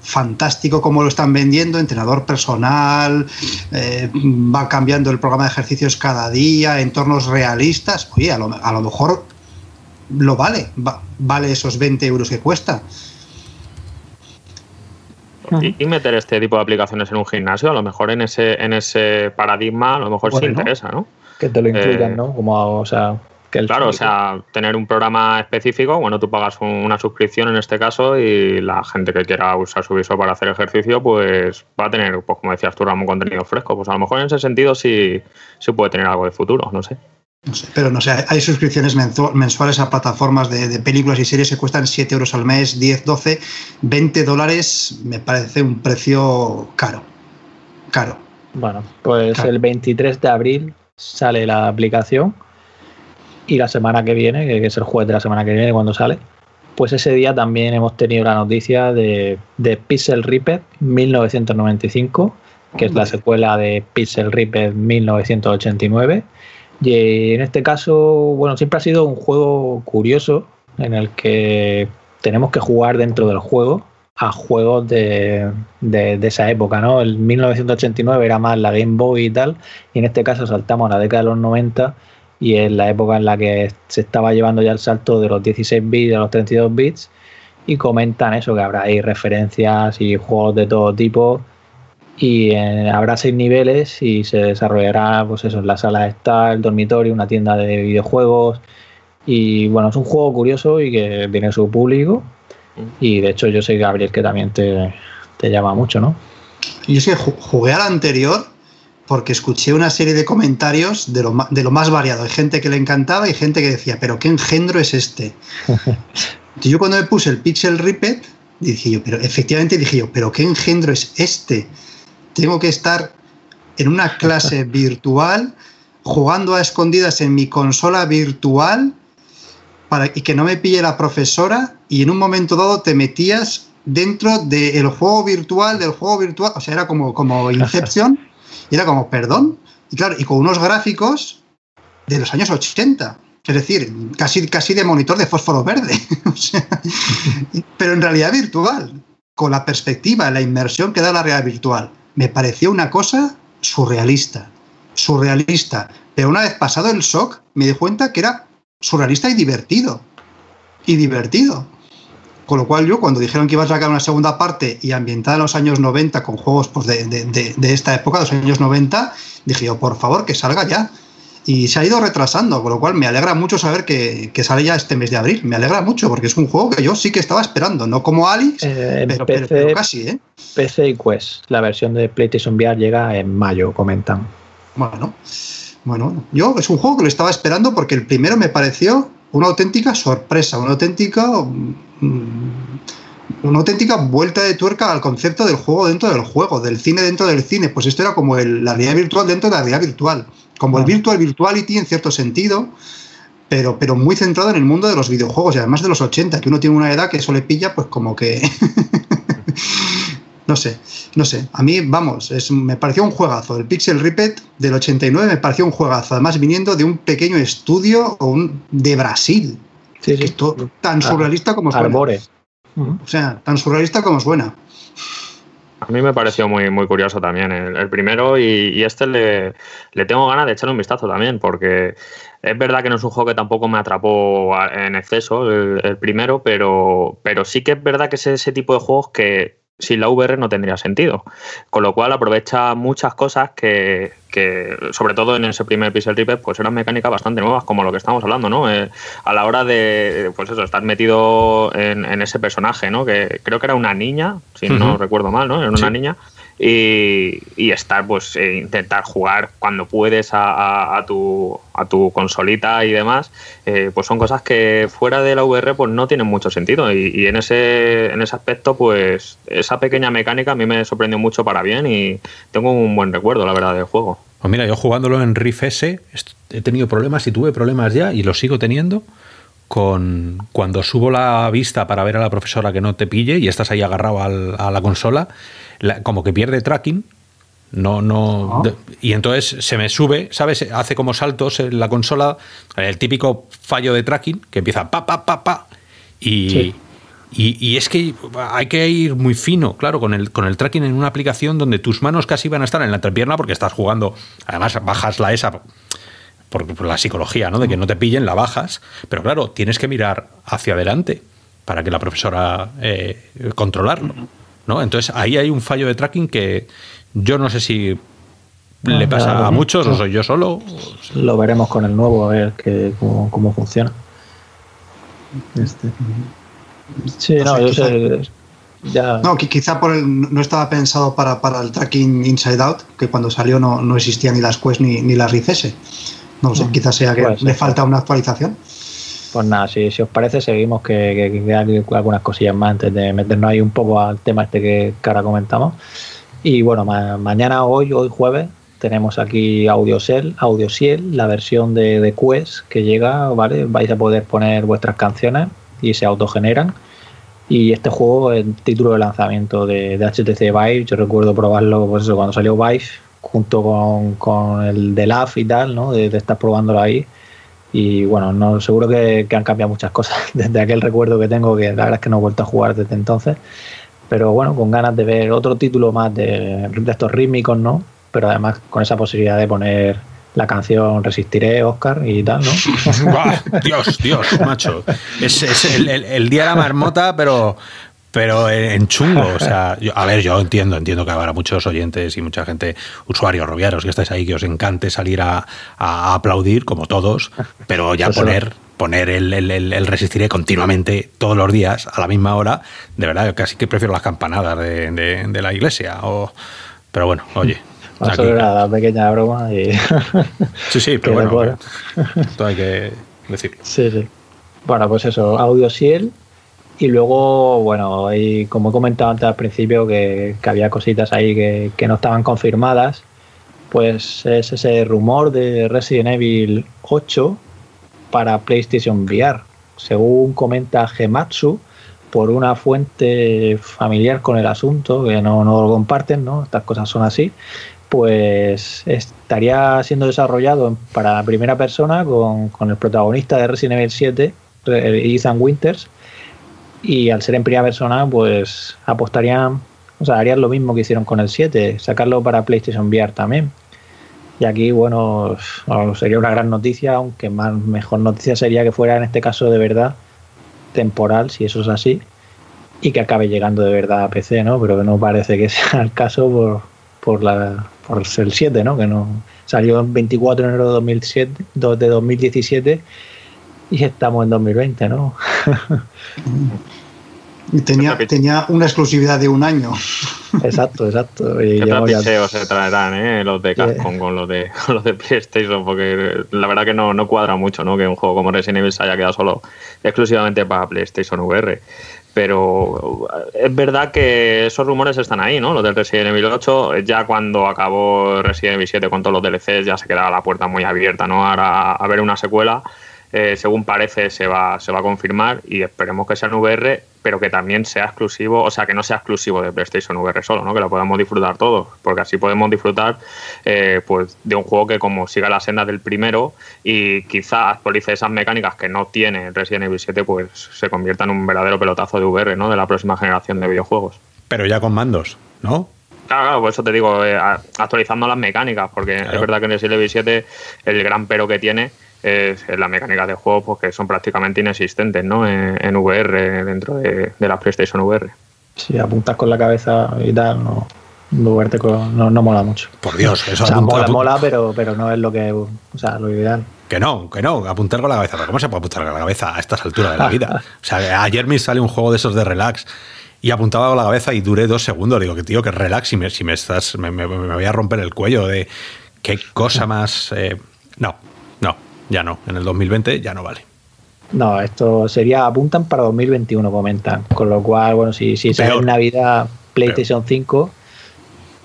Speaker 4: fantástico como lo están vendiendo, entrenador personal, eh, va cambiando el programa de ejercicios cada día, entornos realistas, oye, a lo, a lo mejor lo vale, va- vale esos 20 euros que cuesta.
Speaker 3: Y, y meter este tipo de aplicaciones en un gimnasio, a lo mejor en ese, en ese paradigma, a lo mejor sí
Speaker 5: Bueno.
Speaker 3: interesa, ¿no?
Speaker 5: Que te lo incluyan,
Speaker 3: Eh,
Speaker 5: ¿no? Como, o sea, que el
Speaker 3: Claro, o sea, tener un programa específico, bueno, tú pagas un- una suscripción en este caso y la gente que quiera usar su visor para hacer ejercicio, pues va a tener, pues como decías tú, Ramón, contenido fresco. Pues a lo mejor en ese sentido sí, sí puede tener algo de futuro, no sé.
Speaker 4: No sé, pero no sé, hay suscripciones mensu- mensuales a plataformas de, de películas y series que cuestan 7 euros al mes, 10, 12, 20 dólares, me parece un precio caro. Caro.
Speaker 5: Bueno, pues el 23 de abril sale la aplicación y la semana que viene, que es el jueves de la semana que viene cuando sale, pues ese día también hemos tenido la noticia de, de Pixel Ripped 1995, que es la secuela de Pixel Ripped 1989. Y en este caso, bueno, siempre ha sido un juego curioso en el que tenemos que jugar dentro del juego a juegos de, de- de esa época, ¿no? El 1989 era más la Game Boy y tal, y en este caso saltamos a la década de los 90 y es la época en la que se estaba llevando ya el salto de los 16 bits a los 32 bits y comentan eso, que habrá ahí referencias y juegos de todo tipo y habrá seis niveles y se desarrollará pues eso, en la sala está el dormitorio, una tienda de videojuegos y bueno, es un juego curioso y que tiene su público y de hecho yo sé, Gabriel, que también te, te llama mucho, ¿no?
Speaker 4: Yo es que ju- jugué al anterior porque escuché una serie de comentarios de lo, de lo más variado. Hay gente que le encantaba y gente que decía, pero qué engendro es este. Yo cuando me puse el Pixel Ripped, dije yo, pero efectivamente dije yo, pero ¿qué engendro es este? Tengo que estar en una clase virtual jugando a escondidas en mi consola virtual para, y que no me pille la profesora y en un momento dado te metías dentro del juego virtual, del juego virtual, o sea, era como, como Inception, y era como, perdón, y claro, y con unos gráficos de los años 80. Es decir, casi, casi de monitor de fósforo verde. pero en realidad virtual, con la perspectiva, la inmersión que da la realidad virtual. Me pareció una cosa surrealista. Surrealista. Pero una vez pasado el shock, me di cuenta que era surrealista y divertido. Y divertido. Con lo cual yo cuando dijeron que iba a sacar una segunda parte y ambientada en los años 90 con juegos pues, de, de, de, esta época, los años 90, dije yo, por favor, que salga ya. Y se ha ido retrasando, con lo cual me alegra mucho saber que, que, sale ya este mes de abril. Me alegra mucho porque es un juego que yo sí que estaba esperando, no como Alex,
Speaker 5: Eh,
Speaker 4: pero,
Speaker 5: PC,
Speaker 4: pero- pero casi, ¿eh?
Speaker 5: PC y Quest. La versión de PlayStation VR llega en mayo, comentan.
Speaker 4: Bueno, bueno, yo es un juego que lo estaba esperando porque el primero me pareció una auténtica sorpresa, una auténtica mm, una auténtica vuelta de tuerca al concepto del juego dentro del juego, del cine dentro del cine. Pues esto era como el- la realidad virtual dentro de la realidad virtual, como el virtual virtuality en cierto sentido, pero, pero muy centrado en el mundo de los videojuegos y además de los 80, que uno tiene una edad que eso le pilla, pues como que no sé, no sé. A mí, vamos, es, me pareció un juegazo. El Pixel Ripped del 89 me pareció un juegazo. Además, viniendo de un pequeño estudio o un- de Brasil.
Speaker 5: Sí,
Speaker 4: Que
Speaker 5: sí.
Speaker 4: esto, tan surrealista como suena.
Speaker 5: Arbore.
Speaker 4: O sea, tan surrealista como suena.
Speaker 3: A mí me pareció muy, muy curioso también el, el primero y, y este le, le tengo ganas de echarle un vistazo también porque es verdad que no es un juego que tampoco me atrapó en exceso el, el primero, pero, pero sí que es verdad que es ese tipo de juegos que sin la VR no tendría sentido. Con lo cual aprovecha muchas cosas que, que, sobre todo en ese primer Pixel Ripped, pues eran mecánicas bastante nuevas, como lo que estamos hablando, ¿no? Eh, a la hora de, pues eso, estar metido en, en ese personaje, ¿no? Que creo que era una niña, si no recuerdo mal, ¿no? Era una
Speaker 2: Sí.
Speaker 3: niña. Y, estar, pues, eh, intentar jugar cuando puedes a, tu, a tu consolita y demás, eh, pues son cosas que fuera de la VR pues no tienen mucho sentido. Y, en, ese, en ese aspecto, pues, esa pequeña mecánica a mí me sorprendió mucho para bien y tengo un buen recuerdo, la verdad, del juego.
Speaker 2: Pues mira, yo jugándolo en Riff S he tenido problemas y tuve problemas ya y los sigo teniendo con cuando subo la vista para ver a la profesora que no te pille y estás ahí agarrado a la consola, la- como que pierde tracking. No, no.
Speaker 4: Ah.
Speaker 2: y entonces se me sube, ¿sabes? Hace como saltos en la consola, el típico fallo de tracking que empieza pa, pa, pa, pa. Y,
Speaker 5: Sí.
Speaker 2: y, y es que hay que ir muy fino, claro, con el, con el tracking en una aplicación donde tus manos casi van a estar en la entrepierna porque estás jugando. Además, bajas la esa por, por la psicología, ¿no? De que no te pillen, la bajas. Pero claro, tienes que mirar hacia adelante para que la profesora eh, controlarlo. ¿No? Entonces ahí hay un fallo de tracking que yo no sé si le pasa a
Speaker 5: ¿no?
Speaker 2: muchos o soy yo solo.
Speaker 5: Lo veremos con el nuevo, a ver que, cómo, cómo funciona. Este. Sí,
Speaker 4: No
Speaker 5: yo
Speaker 4: quizá-
Speaker 5: sé. Ya,
Speaker 4: No, que quizá por el, no estaba pensado para, para el tracking Inside Out, que cuando salió no, no existían ni las Quest ni, ni las Rift S. No lo sé, quizás sea que le falta una actualización.
Speaker 5: Pues nada, si, os parece, seguimos que, que, que algunas cosillas más antes de meternos ahí un poco al tema este que, ahora comentamos. Y bueno, ma- mañana, hoy, hoy jueves, tenemos aquí Audiosel, Audiosiel, la versión de, de Quest que llega, ¿vale? Vais a poder poner vuestras canciones y se autogeneran. Y este juego el título de lanzamiento de, de HTC Vive. Yo recuerdo probarlo, pues eso, cuando salió Vive, junto con, con el de LAF y tal, ¿no? De estar probándolo ahí. Y bueno, no, seguro que, han cambiado muchas cosas desde aquel recuerdo que tengo, que la verdad es que no he vuelto a jugar desde entonces. Pero bueno, con ganas de ver otro título más de, de estos rítmicos, ¿no? Pero además con esa posibilidad de poner la canción Resistiré, Oscar y tal, ¿no?
Speaker 2: Dios, Dios, macho. Es, el día de la marmota, pero, pero en chungo. O sea, yo- a ver, yo entiendo, entiendo que habrá muchos oyentes y mucha gente, usuarios roviaros, que estáis ahí, que os encante salir a, a aplaudir, como todos, pero ya
Speaker 5: Eso.
Speaker 2: poner, poner el, el- el- el resistiré continuamente todos los días a la misma hora, de verdad, casi que prefiero las campanadas de, de- de la iglesia. O, pero bueno, oye.
Speaker 5: Solo era la pequeña broma y...
Speaker 2: sí, sí, pero bueno, esto hay que decirlo.
Speaker 5: Sí, sí. Bueno, pues eso, Audiosiel Y luego, bueno, como he comentado antes al principio, que, había cositas ahí que, que, no estaban confirmadas, pues es ese rumor de Resident Evil 8 para PlayStation VR. Según comenta Gematsu, por una fuente familiar con el asunto, que no, no lo comparten, ¿no? Estas cosas son así, pues estaría siendo desarrollado para primera persona con, con el protagonista de Resident Evil 7, Ethan Winters, y al ser en primera persona, pues apostarían, o sea, harían lo mismo que hicieron con el 7, sacarlo para PlayStation VR también. Y aquí, bueno, sería una gran noticia, aunque más mejor noticia sería que fuera en este caso de verdad temporal, si eso es así, y que acabe llegando de verdad a PC, ¿no? Pero que no parece que sea el caso por, por, la, por el 7, ¿no? Que no salió el 24 de enero de, 2007, de 2017 y estamos en 2020, ¿no?
Speaker 4: tenía, tenía una exclusividad de un año.
Speaker 5: Exacto, exacto.
Speaker 3: Y ¿Qué se traerán eh, los de Capcom con, los de, los de PlayStation? Porque la verdad que no, no cuadra mucho ¿no? que un juego como Resident Evil se haya quedado solo exclusivamente para PlayStation VR pero es verdad que esos rumores están ahí, ¿no? Los del Resident Evil 8, ya cuando acabó Resident Evil 7 con todos los DLCs ya se quedaba la puerta muy abierta, ¿no? Ahora a ver una secuela eh, según parece, se va, se va a confirmar y esperemos que sea en VR, pero que también sea exclusivo, o sea, que no sea exclusivo de PlayStation VR solo, ¿no? que lo podamos disfrutar todos, porque así podemos disfrutar eh, pues, de un juego que como siga la senda del primero y quizá actualice esas mecánicas que no tiene Resident Evil 7, pues se convierta en un verdadero pelotazo de VR ¿no? de la próxima generación de videojuegos.
Speaker 2: Pero ya con mandos, ¿no?
Speaker 3: Claro, claro, por eso te digo, eh, actualizando las mecánicas, porque es verdad que en Resident Evil 7 el gran pero que tiene es, la mecánica de juego pues, que son prácticamente inexistentes ¿no? en, VR, dentro de, la PlayStation VR.
Speaker 5: Si apuntas con la cabeza y tal, no, no, no, mola mucho.
Speaker 2: Por Dios, eso
Speaker 5: o sea, mola, mola, pero, pero no es lo que, o sea, lo ideal.
Speaker 2: Que no, que no, apuntar con la cabeza. ¿Cómo se puede apuntar con la cabeza a estas alturas de la vida? O sea, ayer me sale un juego de esos de relax y apuntaba con la cabeza y duré dos segundos. Digo que tío, que relax, si me, si me estás, me, me, voy a romper el cuello de qué cosa más. Eh, no, ya no, en el 2020 ya no vale.
Speaker 5: No, esto sería, apuntan para 2021, comentan. Con lo cual, bueno, si, si sale en Navidad PlayStation 5,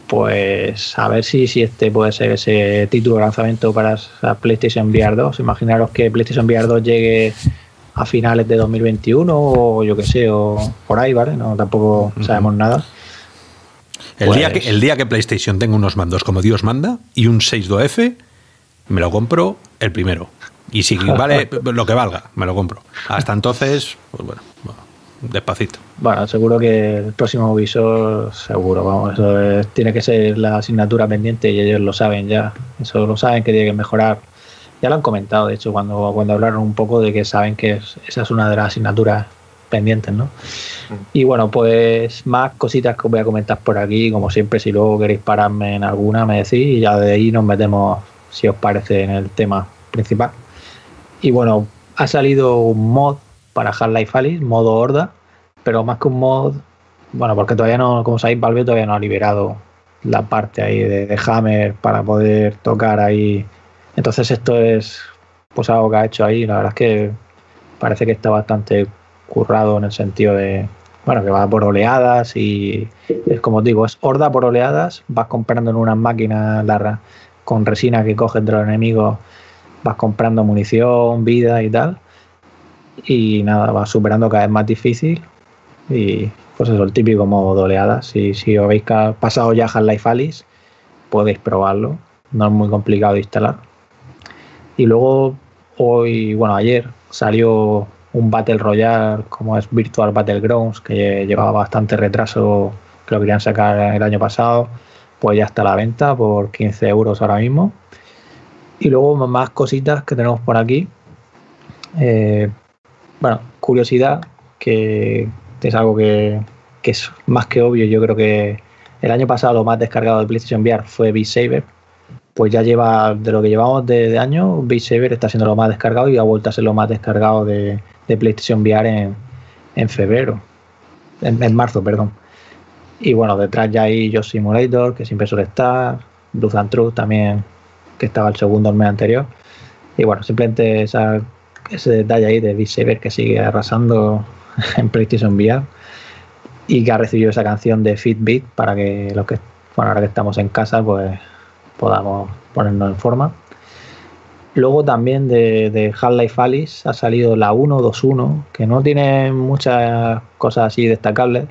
Speaker 5: pues a ver si, si este puede ser ese título de lanzamiento para PlayStation VR 2. Imaginaros que PlayStation VR 2 llegue a finales de 2021 o yo que sé, o por ahí, ¿vale? No, tampoco sabemos nada.
Speaker 2: El, día que, pues el día que PlayStation tenga unos mandos como Dios manda y un 62F, me lo compro el primero. Y si vale lo que valga, me lo compro. Hasta entonces, pues bueno, despacito.
Speaker 5: Bueno, seguro que el próximo visor, seguro, vamos, eso tiene que ser la asignatura pendiente y ellos lo saben ya. Eso lo saben que tiene que mejorar. Ya lo han comentado, de hecho, cuando, cuando hablaron un poco de que saben que esa es una de las asignaturas pendientes, ¿no? Y bueno, pues más cositas que os voy a comentar por aquí, como siempre, si luego queréis pararme en alguna, me decís y ya de ahí nos metemos si os parece, en el tema principal. Y bueno, ha salido un mod para Half-Life Alice, modo horda, pero más que un mod, bueno, porque todavía no, como sabéis, Valve todavía no ha liberado la parte ahí de, Hammer para poder tocar ahí. Entonces esto es pues algo que ha hecho ahí, la verdad es que parece que está bastante currado en el sentido de, bueno, que va por oleadas y es como os digo, es horda por oleadas, vas comprando en unas máquinas la, con resina que coges de los enemigos, vas comprando munición, vida y tal. Y nada, vas superando cada vez más difícil. Y pues eso, el típico modo de oleadas. Si, si habéis pasado ya Half-Life Alice, podéis probarlo. No es muy complicado de instalar. Y luego, hoy, bueno, ayer salió un Battle Royale como es Virtual Battlegrounds, que llevaba bastante retraso, que lo querían sacar el año pasado pues ya está a la venta por 15 euros ahora mismo. Y luego más cositas que tenemos por aquí. Eh, bueno, curiosidad, que es algo que, es más que obvio. Yo creo que el año pasado lo más descargado de PlayStation VR fue Beat Saber. Pues ya lleva, de lo que llevamos de, año, Beat Saber está siendo lo más descargado y ha vuelto a ser lo más descargado de, PlayStation VR en, febrero, en marzo, perdón. Y bueno, detrás ya hay Yo Simulator, que siempre suele estar, Blue and Truth también, que estaba el segundo el mes anterior. Y bueno, simplemente ese detalle ahí de Beat que sigue arrasando en PlayStation VR y que ha recibido esa canción de Fitbit para que los que, bueno, ahora que estamos en casa, pues podamos ponernos en forma. Luego también de, de Half-Life Alice ha salido la 1.2.1, que no tiene muchas cosas así destacables,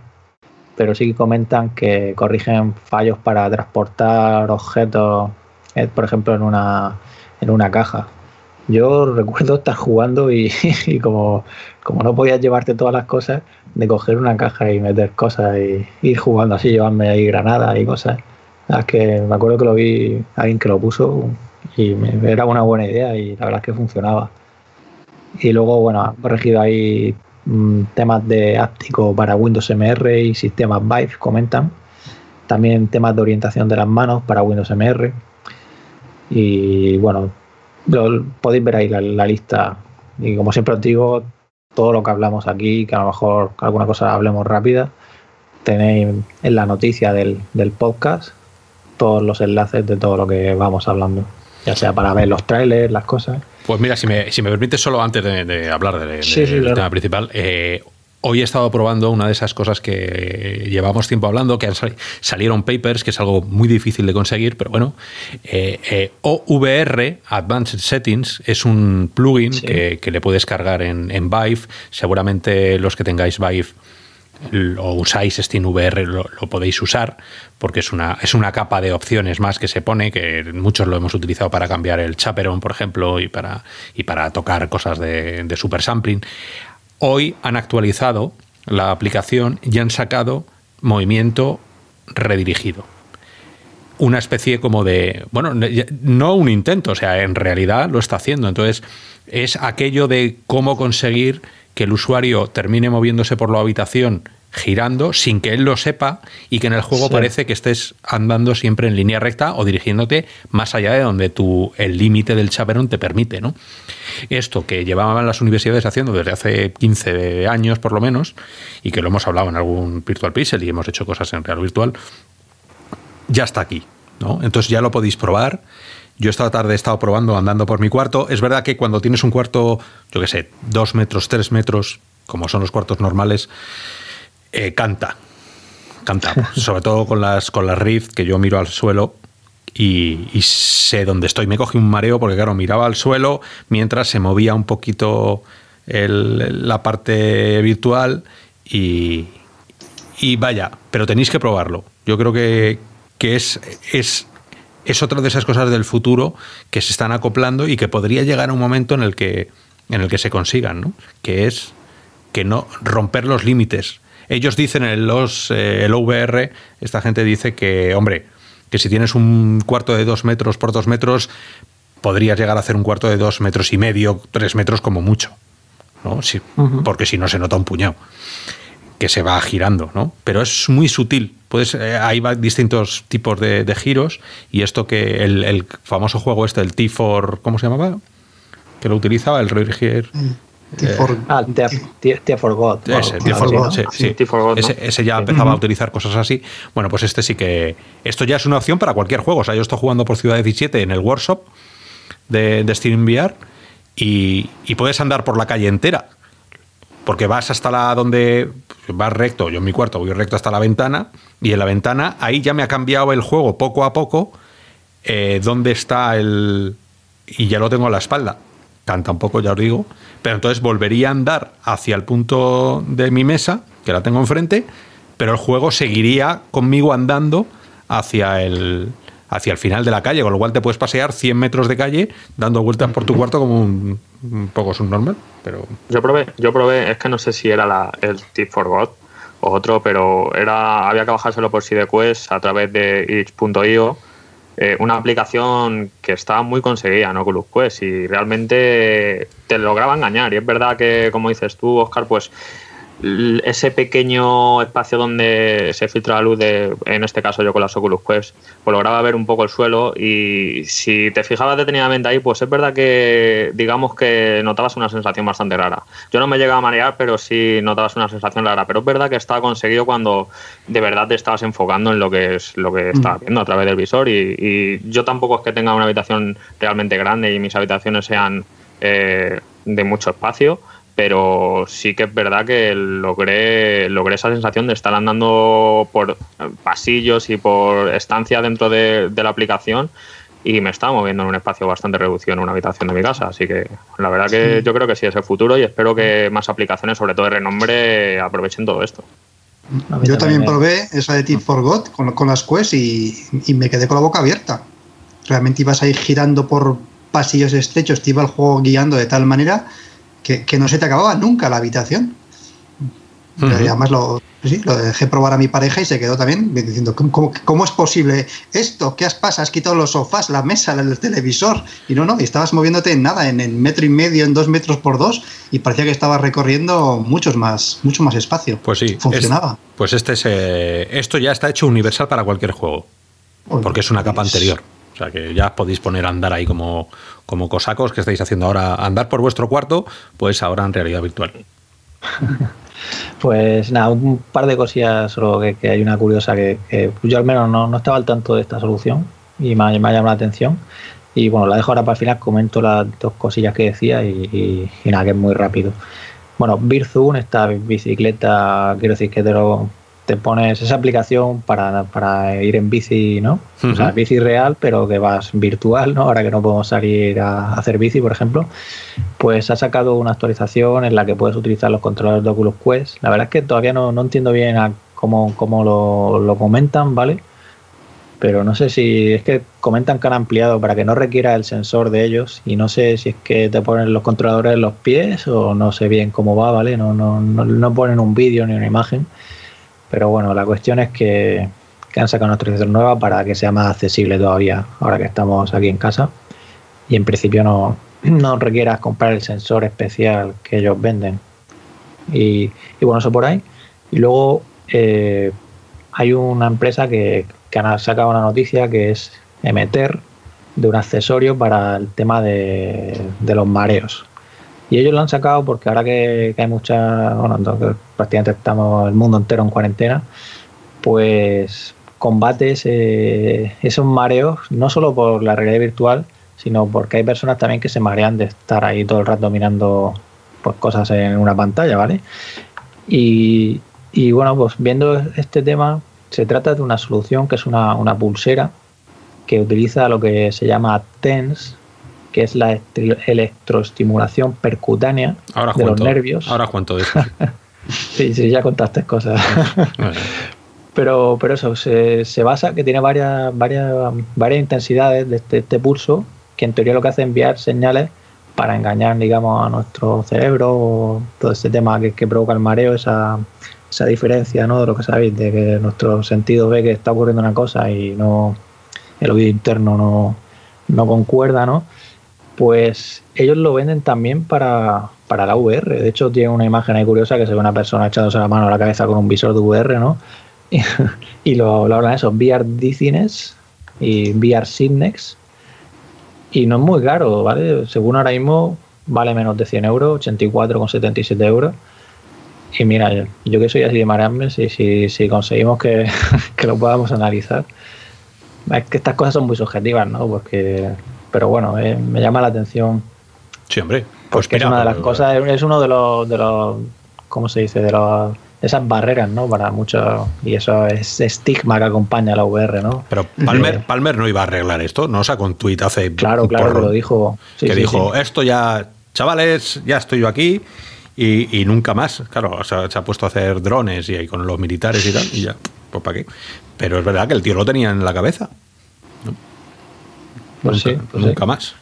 Speaker 5: pero sí que comentan que corrigen fallos para transportar objetos, eh, por ejemplo, en una, en una caja. Yo recuerdo estar jugando y, como, como no podías llevarte todas las cosas, de coger una caja y meter cosas y ir jugando así, llevarme ahí granadas y cosas. Es que me acuerdo que lo vi alguien que lo puso y me, era una buena idea y la verdad es que funcionaba. Y luego, bueno, ha corregido ahí mm, temas de áptico para Windows MR y sistemas Vive, comentan. También temas de orientación de las manos para Windows MR. Y bueno, podéis ver ahí la, la lista. Y como siempre os digo, todo lo que hablamos aquí, que a lo mejor alguna cosa hablemos rápida, tenéis en la noticia del, del podcast todos los enlaces de todo lo que vamos hablando, ya sea para ver los trailers, las cosas.
Speaker 2: Pues mira, si me, si me permites, solo antes de, de hablar de, de,
Speaker 5: Sí, sí,
Speaker 2: del
Speaker 5: claro.
Speaker 2: tema principal, eh, hoy he estado probando una de esas cosas que llevamos tiempo hablando, que salieron papers, que es algo muy difícil de conseguir, pero bueno, eh, eh, OVR, Advanced Settings, es un plugin
Speaker 5: Sí.
Speaker 2: que, que le puedes cargar en, en Vive. Seguramente los que tengáis Vive l- o usáis SteamVR lo, lo podéis usar porque es una, es una capa de opciones más que se pone que muchos lo hemos utilizado para cambiar el chaperón por ejemplo y para, y para tocar cosas de, de super sampling hoy han actualizado la aplicación y han sacado movimiento redirigido una especie como de, bueno, no un intento, o sea, en realidad lo está haciendo. Entonces, es aquello de cómo conseguir que el usuario termine moviéndose por la habitación girando sin que él lo sepa y que en el juego
Speaker 5: Sí.
Speaker 2: parece que estés andando siempre en línea recta o dirigiéndote más allá de donde tu, el límite del chaperón te permite, ¿no? Esto que llevaban las universidades haciendo desde hace 15 años por lo menos y que lo hemos hablado en algún Virtual Pixel y hemos hecho cosas en real virtual, ya está aquí. ¿no? Entonces ya lo podéis probar. Yo esta tarde he estado probando andando por mi cuarto. Es verdad que cuando tienes un cuarto, yo qué sé, dos metros, tres metros, como son los cuartos normales, eh, canta. Canta. Sobre todo con las, con las Rift, que yo miro al suelo y, y sé dónde estoy. Me cogí un mareo porque, claro, miraba al suelo mientras se movía un poquito el- la parte virtual y, y vaya, pero tenéis que probarlo. Yo creo que, que es, es, es otra de esas cosas del futuro que se están acoplando y que podría llegar a un momento en el que, en el que se consigan, ¿no? Que es que no romper los límites. Ellos dicen en los, eh, el OVR, esta gente dice que, hombre, que si tienes un cuarto de dos metros por dos metros, podrías llegar a hacer un cuarto de dos metros y medio, tres metros como mucho. ¿no? Sí,
Speaker 5: Ujú.
Speaker 2: Porque si no se nota un puñado que se va girando, ¿no? Pero es muy sutil. Puedes, eh, hay va- distintos tipos de, de giros y esto que el, el famoso juego este, el T4, ¿cómo se llamaba? Que lo utilizaba el Redirigir.
Speaker 4: T4
Speaker 5: Ah, Tea, Tea- Tea for God.
Speaker 2: Ese, ya empezaba a utilizar cosas así. Bueno, pues este sí que. Esto ya es una opción para cualquier juego. O sea, yo estoy jugando por Ciudad 17 en el workshop de, de Steam VR y, y puedes andar por la calle entera. Porque vas hasta la donde vas recto, yo en mi cuarto voy recto hasta la ventana y en la ventana ahí ya me ha cambiado el juego poco a poco eh, dónde está el y ya lo tengo a la espalda. Canta un poco, ya os digo, pero entonces volvería a andar hacia el punto de mi mesa, que la tengo enfrente, pero el juego seguiría conmigo andando hacia el hacia el final de la calle, con lo cual te puedes pasear 100 metros de calle dando vueltas por tu cuarto como un, un poco subnormal, pero
Speaker 3: Yo probé, yo probé, es que no sé si era la, el Tip for God o otro, pero era había que bajárselo por SideQuest a través de itch.io, eh, una aplicación que estaba muy conseguida en Oculus Quest y realmente te lograba engañar. Y es verdad que, como dices tú, Oscar, pues ese pequeño espacio donde se filtra la luz de, en este caso yo con las Oculus Quest, pues lograba ver un poco el suelo y si te fijabas detenidamente ahí, pues es verdad que digamos que notabas una sensación bastante rara. Yo no me llegaba a marear, pero sí notabas una sensación rara, pero es verdad que estaba conseguido cuando de verdad te estabas enfocando en lo que es lo que estabas viendo a través del visor y, y yo tampoco es que tenga una habitación realmente grande y mis habitaciones sean eh, de mucho espacio, pero sí que es verdad que logré, logré esa sensación de estar andando por pasillos y por estancia dentro de, la aplicación y me estaba moviendo en un espacio bastante reducido en una habitación de mi casa. Así que la verdad que yo creo que sí es el futuro y espero que más aplicaciones, sobre todo de renombre, aprovechen todo esto.
Speaker 4: Yo también probé esa de Tip for God con, con las Quest y, y, me quedé con la boca abierta. Realmente ibas ahí girando por pasillos estrechos, te iba el juego guiando de tal manera que, no se te acababa nunca la habitación. además lo, lo dejé probar a mi pareja y se quedó también diciendo, ¿cómo, es posible esto? ¿Qué has pasado? Has quitado los sofás, la mesa, el televisor. Y no, no, y estabas moviéndote en nada, en el metro y medio, en dos metros por dos, y parecía que estabas recorriendo muchos más, mucho más espacio.
Speaker 2: Pues sí.
Speaker 4: Funcionaba.
Speaker 2: pues este es, eh, esto ya está hecho universal para cualquier juego. porque es una capa pues anterior. O sea que ya podéis poner a andar ahí como, como cosacos que estáis haciendo ahora, andar por vuestro cuarto, pues ahora en realidad virtual.
Speaker 5: Pues nada, un par de cosillas, solo que, hay una curiosa que, yo al menos no, estaba al tanto de esta solución y me, ha llamado la atención. Y bueno, la dejo ahora para el final, comento las dos cosillas que decía y, nada, que es muy rápido. Bueno, Birzun, esta bicicleta, quiero decir que te lo, te pones esa aplicación para, para ir en bici, ¿no? O sea, bici real, pero que vas virtual, ¿no? Ahora que no podemos salir a hacer bici, por ejemplo, pues ha sacado una actualización en la que puedes utilizar los controladores de Oculus Quest. La verdad es que todavía no, no entiendo bien cómo, cómo lo, lo, comentan, ¿vale? Pero no sé si es que comentan que han ampliado para que no requiera el sensor de ellos y no sé si es que te ponen los controladores en los pies o no sé bien cómo va, ¿vale? No, no, no, no ponen un vídeo ni una imagen. Pero bueno, la cuestión es que, han sacado una actualización nueva para que sea más accesible todavía, ahora que estamos aquí en casa. Y en principio no, no requieras comprar el sensor especial que ellos venden. Y, bueno, eso por ahí. Y luego eh, hay una empresa que, que ha sacado una noticia que es Emeter, de un accesorio para el tema de los mareos. Y ellos lo han sacado porque ahora que, hay mucha, bueno, prácticamente estamos el mundo entero en cuarentena, pues combates esos mareos, no solo por la realidad virtual, sino porque hay personas también que se marean de estar ahí todo el rato mirando pues, cosas en una pantalla, ¿vale? Y, bueno, pues viendo este tema, se trata de una solución que es una, una pulsera que utiliza lo que se llama TENS, que es la electroestimulación percutánea de los nervios.
Speaker 2: Ahora cuento eso.
Speaker 5: sí, sí, ya contaste cosas. pero, pero eso, se, basa que tiene varias, varias, varias intensidades de este, este, pulso, que en teoría lo que hace es enviar señales para engañar, digamos, a nuestro cerebro, todo este tema que, que provoca el mareo, esa, esa diferencia, ¿no? De lo que sabéis, de que nuestro sentido ve que está ocurriendo una cosa y no el oído interno no, no concuerda, ¿no? Pues ellos lo venden también para, la VR. De hecho, tiene una imagen ahí curiosa que se ve una persona echándose la mano a la cabeza con un visor de VR, ¿no? Y, lo, hablan eso, VR Dizziness y VR Signex. Y no es muy caro, ¿vale? Según ahora mismo, vale menos de 100 euros, 84,77 euros. Y mira, yo, que soy así de marearme, si, si, si conseguimos que, que lo podamos analizar. Es que estas cosas son muy subjetivas, ¿no? Porque pero bueno, eh, me llama la atención.
Speaker 2: Sí, hombre.
Speaker 5: Pues es una de las cosas, es uno de los, de los, ¿cómo se dice? De los, esas barreras, ¿no? Para muchos, y eso es estigma que acompaña a la VR, ¿no?
Speaker 2: Pero Palmer, Palmer no iba a arreglar esto, ¿no? Sacó un tuit hace.
Speaker 5: Claro, claro, lo dijo.
Speaker 2: que dijo, esto ya, chavales, ya estoy yo aquí. Y, nunca más, claro, se ha puesto a hacer drones y ahí con los militares y tal, y ya, pues para qué. Pero es verdad que el tío lo tenía en la cabeza.
Speaker 5: Pues sí,
Speaker 2: pues nunca más.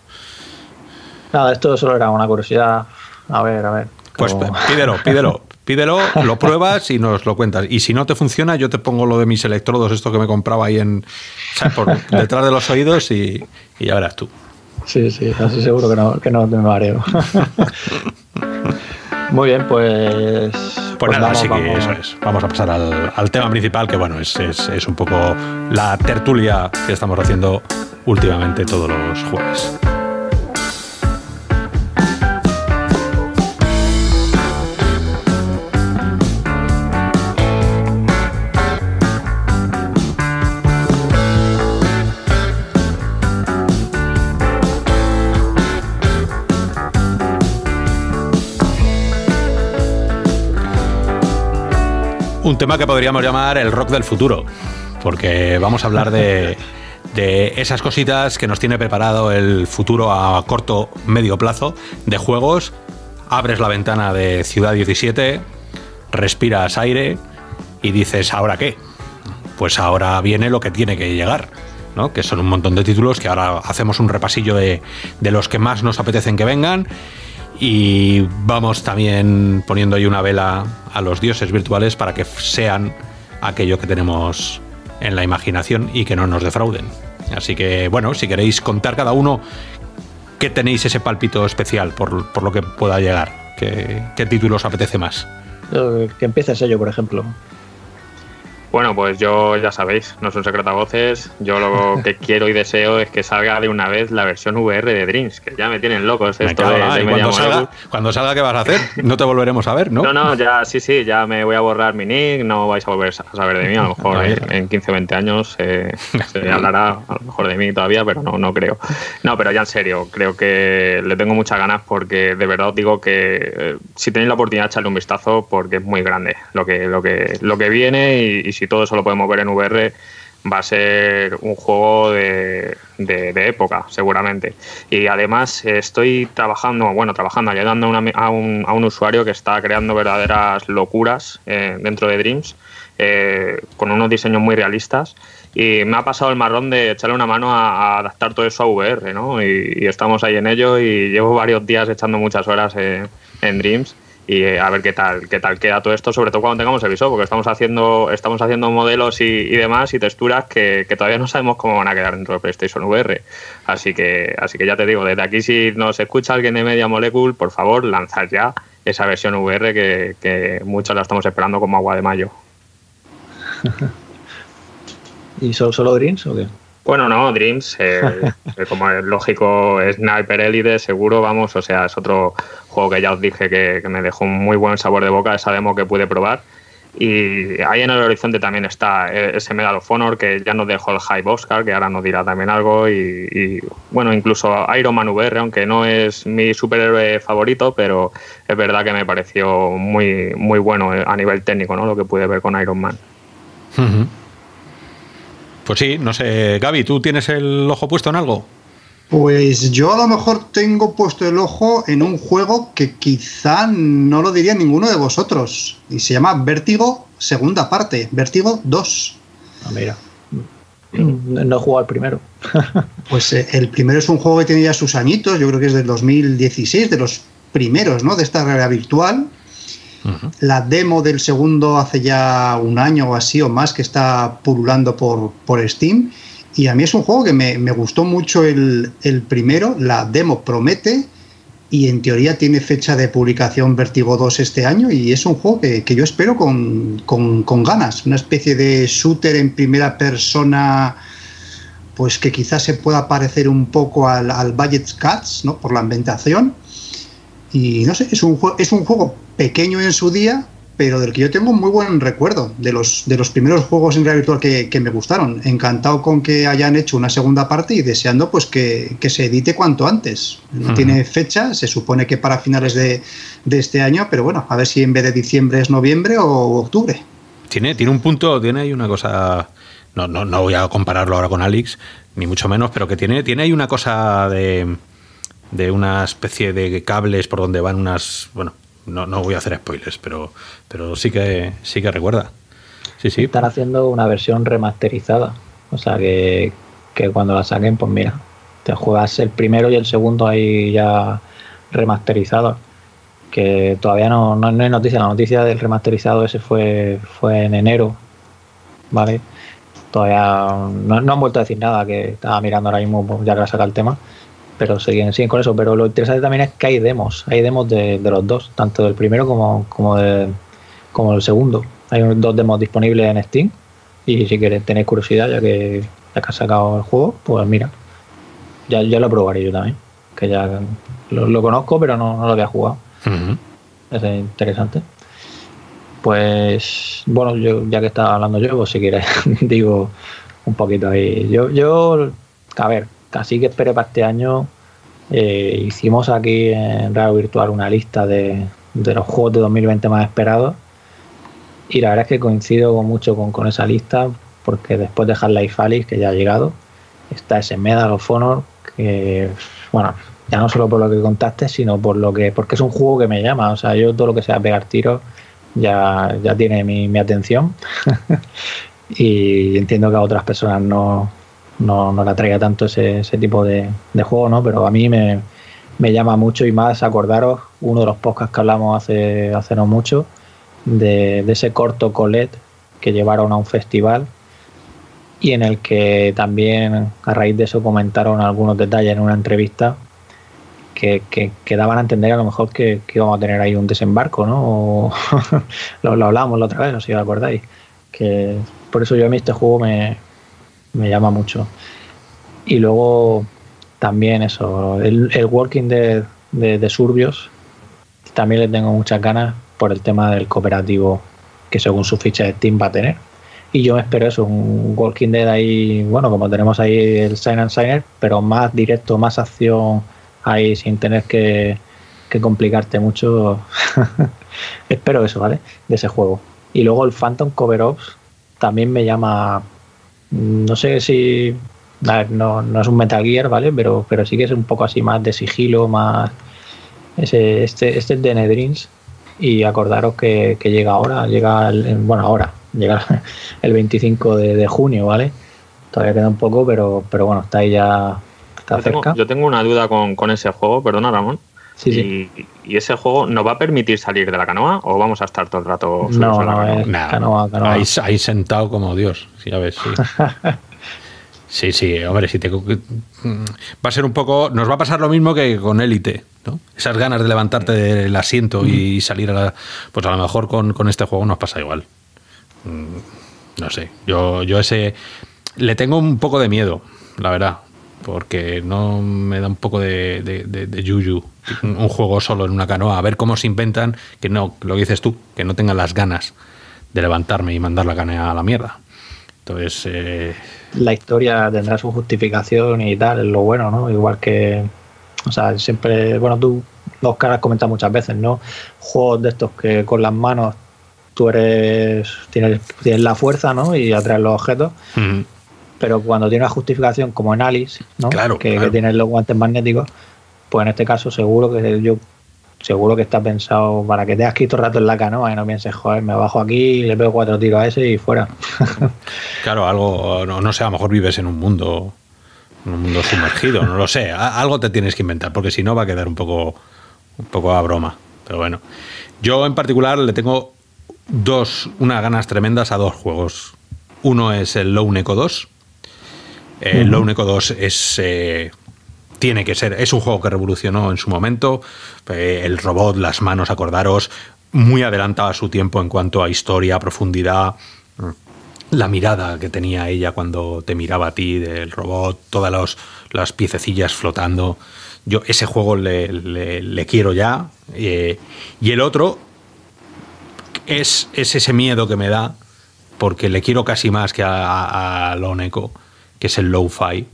Speaker 5: Nada, esto solo era una curiosidad. A ver, a ver.
Speaker 2: Pues pídelo, pídelo. Pídelo, lo pruebas y nos lo cuentas. Y si no te funciona, yo te pongo lo de mis electrodos, esto que me compraba ahí en Por detrás de los oídos y, ya verás tú.
Speaker 5: Sí, sí, así seguro que no, que no me mareo. Muy bien, pues.
Speaker 2: Pues, pues nada, así que eso es. Vamos a pasar al, tema principal, que bueno, es, es, es un poco la tertulia que estamos haciendo últimamente todos los jueves. un tema que podríamos llamar el rock del futuro, porque vamos a hablar de de esas cositas que nos tiene preparado el futuro a corto, medio plazo de juegos. Abres la ventana de Ciudad 17, respiras aire y dices, ¿ahora qué? Pues ahora viene lo que tiene que llegar. ¿no? que son un montón de títulos que ahora hacemos un repasillo de, de los que más nos apetecen que vengan y vamos también poniendo ahí una vela a los dioses virtuales para que sean aquello que tenemos en la imaginación y que no nos defrauden. Así que, bueno, si queréis contar cada uno qué tenéis ese palpito especial por, por lo que pueda llegar, qué, qué título os apetece más.
Speaker 5: Que empiece yo, por ejemplo.
Speaker 3: Bueno, pues yo ya sabéis, no son secreto a voces. Yo lo que quiero y deseo es que salga de una vez la versión VR de Dreams, que ya me tienen locos esto de,
Speaker 2: de cuando, salga, cuando, salga, ¿qué vas a hacer? No te volveremos a ver, ¿no?
Speaker 3: No, no, ya sí, sí, ya me voy a borrar mi nick, no vais a volver a saber de mí. A lo mejor en 15 o 20 años eh, se hablará a lo mejor de mí todavía, pero no, no creo. No, pero ya en serio, creo que le tengo muchas ganas porque de verdad os digo que eh, si tenéis la oportunidad, echarle un vistazo porque es muy grande lo que, lo que, lo que viene y, y si todo eso lo podemos ver en VR, va a ser un juego de, de, época, seguramente. Y además estoy trabajando, bueno, trabajando, ayudando a, un, a un, usuario que está creando verdaderas locuras eh, dentro de Dreams, eh, con unos diseños muy realistas. Y me ha pasado el marrón de echarle una mano a, adaptar todo eso a VR, ¿no? Y, estamos ahí en ello y llevo varios días echando muchas horas en Dreams y eh, a ver qué tal qué tal queda todo esto, sobre todo cuando tengamos el visor, porque estamos haciendo estamos haciendo modelos y, demás y texturas que, todavía no sabemos cómo van a quedar dentro de PlayStation VR. Así que así que ya te digo, desde aquí si nos escucha alguien de Media Molecule, por favor, lanzad ya esa versión VR que, que muchos la estamos esperando como agua de mayo.
Speaker 5: ¿Y solo, solo Dreams o qué?
Speaker 3: Bueno, no, Dreams, eh, eh, como es lógico, Sniper Elite, seguro, vamos, o sea, es otro juego que ya os dije que, me dejó un muy buen sabor de boca, esa demo que pude probar. Y ahí en el horizonte también está eh, ese Medal of Honor que ya nos dejó el Hype Oscar, que ahora nos dirá también algo. Y, bueno, incluso Iron Man VR, aunque no es mi superhéroe favorito, pero es verdad que me pareció muy, muy bueno a nivel técnico, ¿no? Lo que pude ver con Iron Man.
Speaker 2: Pues sí, no sé. Gaby, ¿tú tienes el ojo puesto en algo?
Speaker 4: Pues yo a lo mejor tengo puesto el ojo en un juego que quizá no lo diría ninguno de vosotros. Y se llama Vértigo, segunda parte, Vértigo 2.
Speaker 5: Ah, mira. No he jugado al primero.
Speaker 4: pues eh, el primero es un juego que tiene ya sus añitos, yo creo que es del 2016, de los primeros, ¿no? De esta realidad virtual. La demo del segundo hace ya un año o así o más que está pululando por, por Steam. Y a mí es un juego que me, gustó mucho el, primero. La demo promete y en teoría tiene fecha de publicación Vertigo 2 este año. Y es un juego que, yo espero con, ganas. Una especie de shooter en primera persona. Pues que quizás se pueda parecer un poco al, al Budget Cats, ¿no? Por la ambientación y no sé, es un, es un juego pequeño en su día, pero del que yo tengo un muy buen recuerdo, de los, de los primeros juegos en realidad virtual que, me gustaron. Encantado con que hayan hecho una segunda parte y deseando pues que, se edite cuanto antes. No tiene fecha, se supone que para finales de, este año, pero bueno, a ver si en vez de diciembre es noviembre o octubre.
Speaker 2: Tiene, tiene un punto, tiene ahí una cosa, no, no, no voy a compararlo ahora con Alex, ni mucho menos, pero que tiene, tiene ahí una cosa de de una especie de cables por donde van unas. Bueno, no, no voy a hacer spoilers, pero, pero sí que sí que recuerda. Sí, sí.
Speaker 5: Están haciendo una versión remasterizada. O sea que, cuando la saquen, pues mira, te juegas el primero y el segundo ahí ya remasterizados. Que todavía no, no, hay noticia. La noticia del remasterizado ese fue, fue en enero. ¿Vale? Todavía no, no han vuelto a decir nada, que estaba mirando ahora mismo, pues, ya que saca el tema pero siguen, siguen con eso. Pero lo interesante también es que hay demos, hay demos de, los dos, tanto del primero como, como, de, como del segundo. Hay dos demos disponibles en Steam y si queréis tenéis curiosidad, ya que, ya que has sacado el juego, pues mira, ya, ya lo probaré yo también, que ya lo, conozco, pero no, no, lo había jugado. Es interesante. Pues bueno, yo ya que estaba hablando yo, pues si quieres digo un poquito ahí. Yo, yo, a ver, Así que esperé para este año. Eh, hicimos aquí en Radio Virtual una lista de, los juegos de 2020 más esperados. Y la verdad es que coincido mucho con, con esa lista, porque después de Half-Life Alyx, que ya ha llegado, está ese Medal of Honor, que, bueno, ya no solo por lo que contaste, sino por lo que, porque es un juego que me llama. O sea, yo todo lo que sea pegar tiros ya, ya tiene mi, mi atención. y entiendo que a otras personas no, no, no le atraiga tanto ese, ese tipo de, de, juego, ¿no? Pero a mí me, me, llama mucho y más acordaros uno de los podcasts que hablamos hace, hace no mucho, de, de ese corto Colette que llevaron a un festival y en el que también a raíz de eso comentaron algunos detalles en una entrevista que, que, daban a entender a lo mejor que, que, íbamos a tener ahí un desembarco, ¿no? O lo, lo hablábamos la otra vez, no sé si os acordáis. Que por eso yo a mí este juego me, me llama mucho. Y luego también eso, el, el Walking de, de Surbios, también le tengo muchas ganas por el tema del cooperativo que según su ficha de Steam va a tener. Y yo me espero eso, un Walking Dead ahí, bueno, como tenemos ahí el Sign and Signer, pero más directo, más acción ahí sin tener que, que complicarte mucho. espero eso, ¿vale? De ese juego. Y luego el Phantom Cover Ops también me llama no sé si a ver, no, no, es un Metal Gear, ¿vale? Pero, pero sí que es un poco así más de sigilo, más ese, este, este es de Nedrins y acordaros que, que llega ahora, llega el, bueno ahora, llega el 25 de, de, junio, ¿vale? Todavía queda un poco, pero, pero bueno, está ahí ya está
Speaker 3: yo
Speaker 5: cerca.
Speaker 3: Tengo, yo tengo una duda con, con, ese juego, perdona Ramón.
Speaker 5: Sí,
Speaker 3: y,
Speaker 5: sí.
Speaker 3: ¿Y ese juego nos va a permitir salir de la canoa o vamos a estar todo el rato
Speaker 5: no, no, nah, canoa, canoa.
Speaker 2: Ahí, ahí, sentado como Dios, ya ves, sí. sí, sí, hombre, si te... va a ser un poco... Nos va a pasar lo mismo que con Élite, ¿no? Esas ganas de levantarte del asiento mm. y salir a la... Pues a lo mejor con, con este juego nos pasa igual. No sé, yo, yo ese... Le tengo un poco de miedo, la verdad porque no me da un poco de, de, de, de yuyu un, un, juego solo en una canoa, a ver cómo se inventan, que no, lo que dices tú, que no tengan las ganas de levantarme y mandar la canoa a la mierda. Entonces... Eh...
Speaker 5: La historia tendrá su justificación y tal, es lo bueno, ¿no? Igual que... O sea, siempre... Bueno, tú, Oscar, has comentado muchas veces, ¿no? Juegos de estos que con las manos tú eres... Tienes, tienes la fuerza, ¿no? Y atraes los objetos. -huh pero cuando tiene una justificación como en Alice, ¿no?
Speaker 2: claro,
Speaker 5: que,
Speaker 2: claro.
Speaker 5: que tiene los guantes magnéticos, pues en este caso seguro que yo seguro que está pensado para que te has quito rato en la canoa y no pienses, joder, me bajo aquí, le pego cuatro tiros a ese y fuera.
Speaker 2: claro, algo, no, no sé, a lo mejor vives en un mundo un mundo sumergido, no lo sé, algo te tienes que inventar, porque si no va a quedar un poco un poco a broma, pero bueno. Yo en particular le tengo dos, unas ganas tremendas a dos juegos. Uno es el Lone Echo 2, eh, uh -huh. Lone Echo 2 es. Eh, tiene que ser. Es un juego que revolucionó en su momento. Eh, el robot, las manos, acordaros. Muy adelantado a su tiempo en cuanto a historia, profundidad. La mirada que tenía ella cuando te miraba a ti del robot, todas los, las piececillas flotando. Yo ese juego le, le, le quiero ya. Eh, y el otro es, es, ese miedo que me da, porque le quiero casi más que a, a, a Lone Echo que es el low-fi.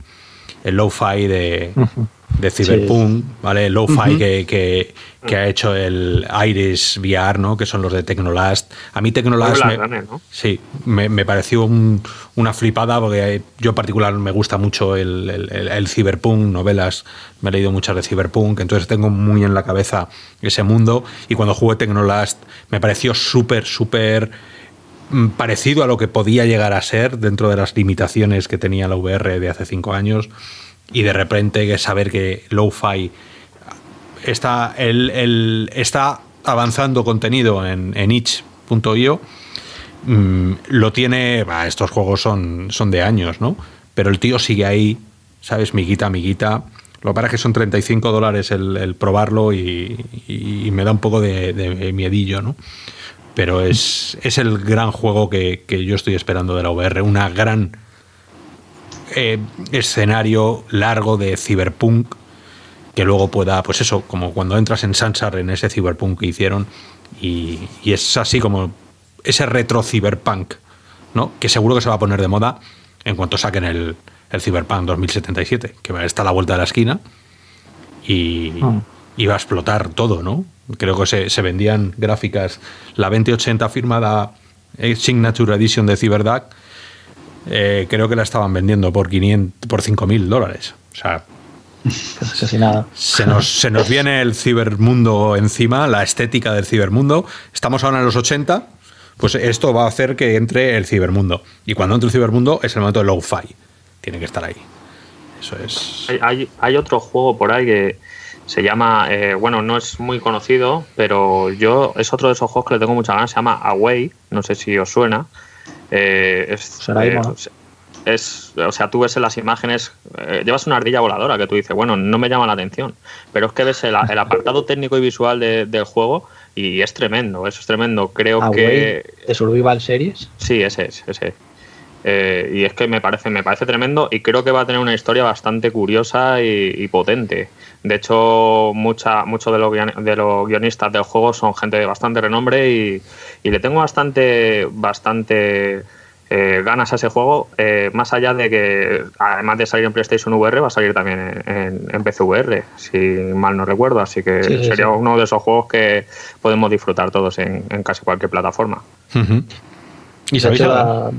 Speaker 2: El low-fi de, uh -huh. de Cyberpunk, sí. ¿vale? El low-fi uh -huh. que, que, que, ha hecho el Iris VR, ¿no? Que son los de Technolast. A mí Technolast me,
Speaker 3: ¿no?
Speaker 2: sí, me, me pareció un, una flipada porque yo en particular me gusta mucho el, el, el, el, Cyberpunk, novelas, me he leído muchas de Cyberpunk, entonces tengo muy en la cabeza ese mundo y cuando jugué Technolast me pareció súper, súper parecido a lo que podía llegar a ser dentro de las limitaciones que tenía la VR de hace cinco años y de repente saber que Lo-Fi está, el, está avanzando contenido en, itch.io mmm, lo tiene, estos juegos son, son de años, ¿no? Pero el tío sigue ahí, ¿sabes? Miguita, miguita. Lo que pasa es que son 35 dólares el, probarlo y, me da un poco de miedillo, ¿no? Pero es, es el gran juego que, que, yo estoy esperando de la VR, una gran eh, escenario largo de cyberpunk que luego pueda, pues eso, como cuando entras en Sansar en ese cyberpunk que hicieron y, y es así como ese retro cyberpunk, ¿no? Que seguro que se va a poner de moda en cuanto saquen el, el Cyberpunk 2077, que está a la vuelta de la esquina y, y va a explotar todo, ¿no? Creo que se, se, vendían gráficas, la 2080 firmada Signature Edition de CyberDuck, eh, creo que la estaban vendiendo por 500, por 5.000 dólares. O sea,
Speaker 5: casi nada.
Speaker 2: Se nos, se nos viene el cibermundo encima, la estética del cibermundo. Estamos ahora en los 80, pues esto va a hacer que entre el cibermundo. Y cuando entre el cibermundo es el momento de low-fi. Tiene que estar ahí. Eso es.
Speaker 3: Hay, hay, otro juego por ahí que se llama, eh, bueno, no es muy conocido, pero yo es otro de esos juegos que le tengo mucha ganas. Se llama Away. No sé si os suena. Eh, es, eh, es, o sea, tú ves en las imágenes, llevas una ardilla voladora que tú dices, bueno, no me llama la atención, pero es que ves el, apartado técnico y visual del juego y es tremendo, eso es tremendo. Creo que.
Speaker 5: ¿De Survival Series?
Speaker 3: Sí, ese es, ese. Eh, y es que me parece, me parece tremendo y creo que va a tener una historia bastante curiosa y, potente. De hecho, mucha, muchos de los, de los guionistas del juego son gente de bastante renombre y, le tengo bastante, bastante eh, ganas a ese juego, eh, más allá de que, además de salir en PlayStation VR, va a salir también en, en PC VR, si mal no recuerdo. Así que sería uno de esos juegos que podemos disfrutar todos en, casi cualquier plataforma.
Speaker 5: ¿Y sabéis la,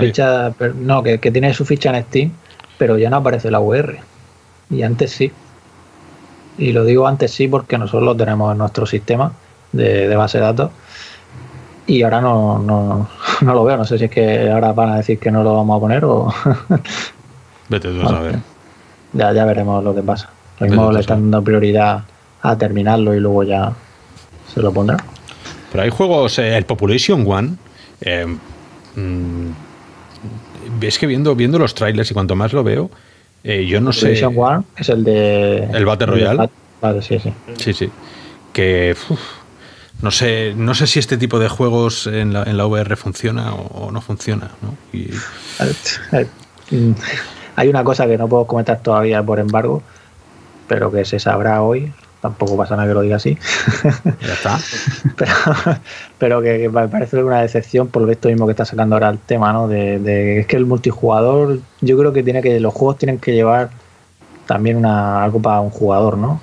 Speaker 5: ficha, no, que, tiene su ficha en Steam, pero ya no aparece la VR. Y antes sí. Y lo digo antes sí porque nosotros lo tenemos en nuestro sistema de, base de datos. Y ahora no, no, no, lo veo. No sé si es que ahora van a decir que no lo vamos a poner o.
Speaker 2: Vete tú a saber.
Speaker 5: Ya, ya veremos lo que pasa. Lo mismo le están dando prioridad a terminarlo y luego ya se lo pondrá.
Speaker 2: Pero hay juegos, eh, el Population One eh, mm, es que viendo, viendo los trailers y cuanto más lo veo, eh, yo no sé.
Speaker 5: es el de.
Speaker 2: El Battle Royale.
Speaker 5: sí, sí.
Speaker 2: Sí, sí. Que. no sé, no sé si este tipo de juegos en la, en la VR funciona o, no funciona.
Speaker 5: Hay una cosa que no puedo comentar todavía por embargo, pero que se sabrá hoy, tampoco pasa nada que lo diga así.
Speaker 2: Ya está.
Speaker 5: pero, que, me parece una decepción por esto mismo que está sacando ahora el tema, ¿no? De, es que el multijugador, yo creo que tiene que, los juegos tienen que llevar también una, algo para un jugador, ¿no?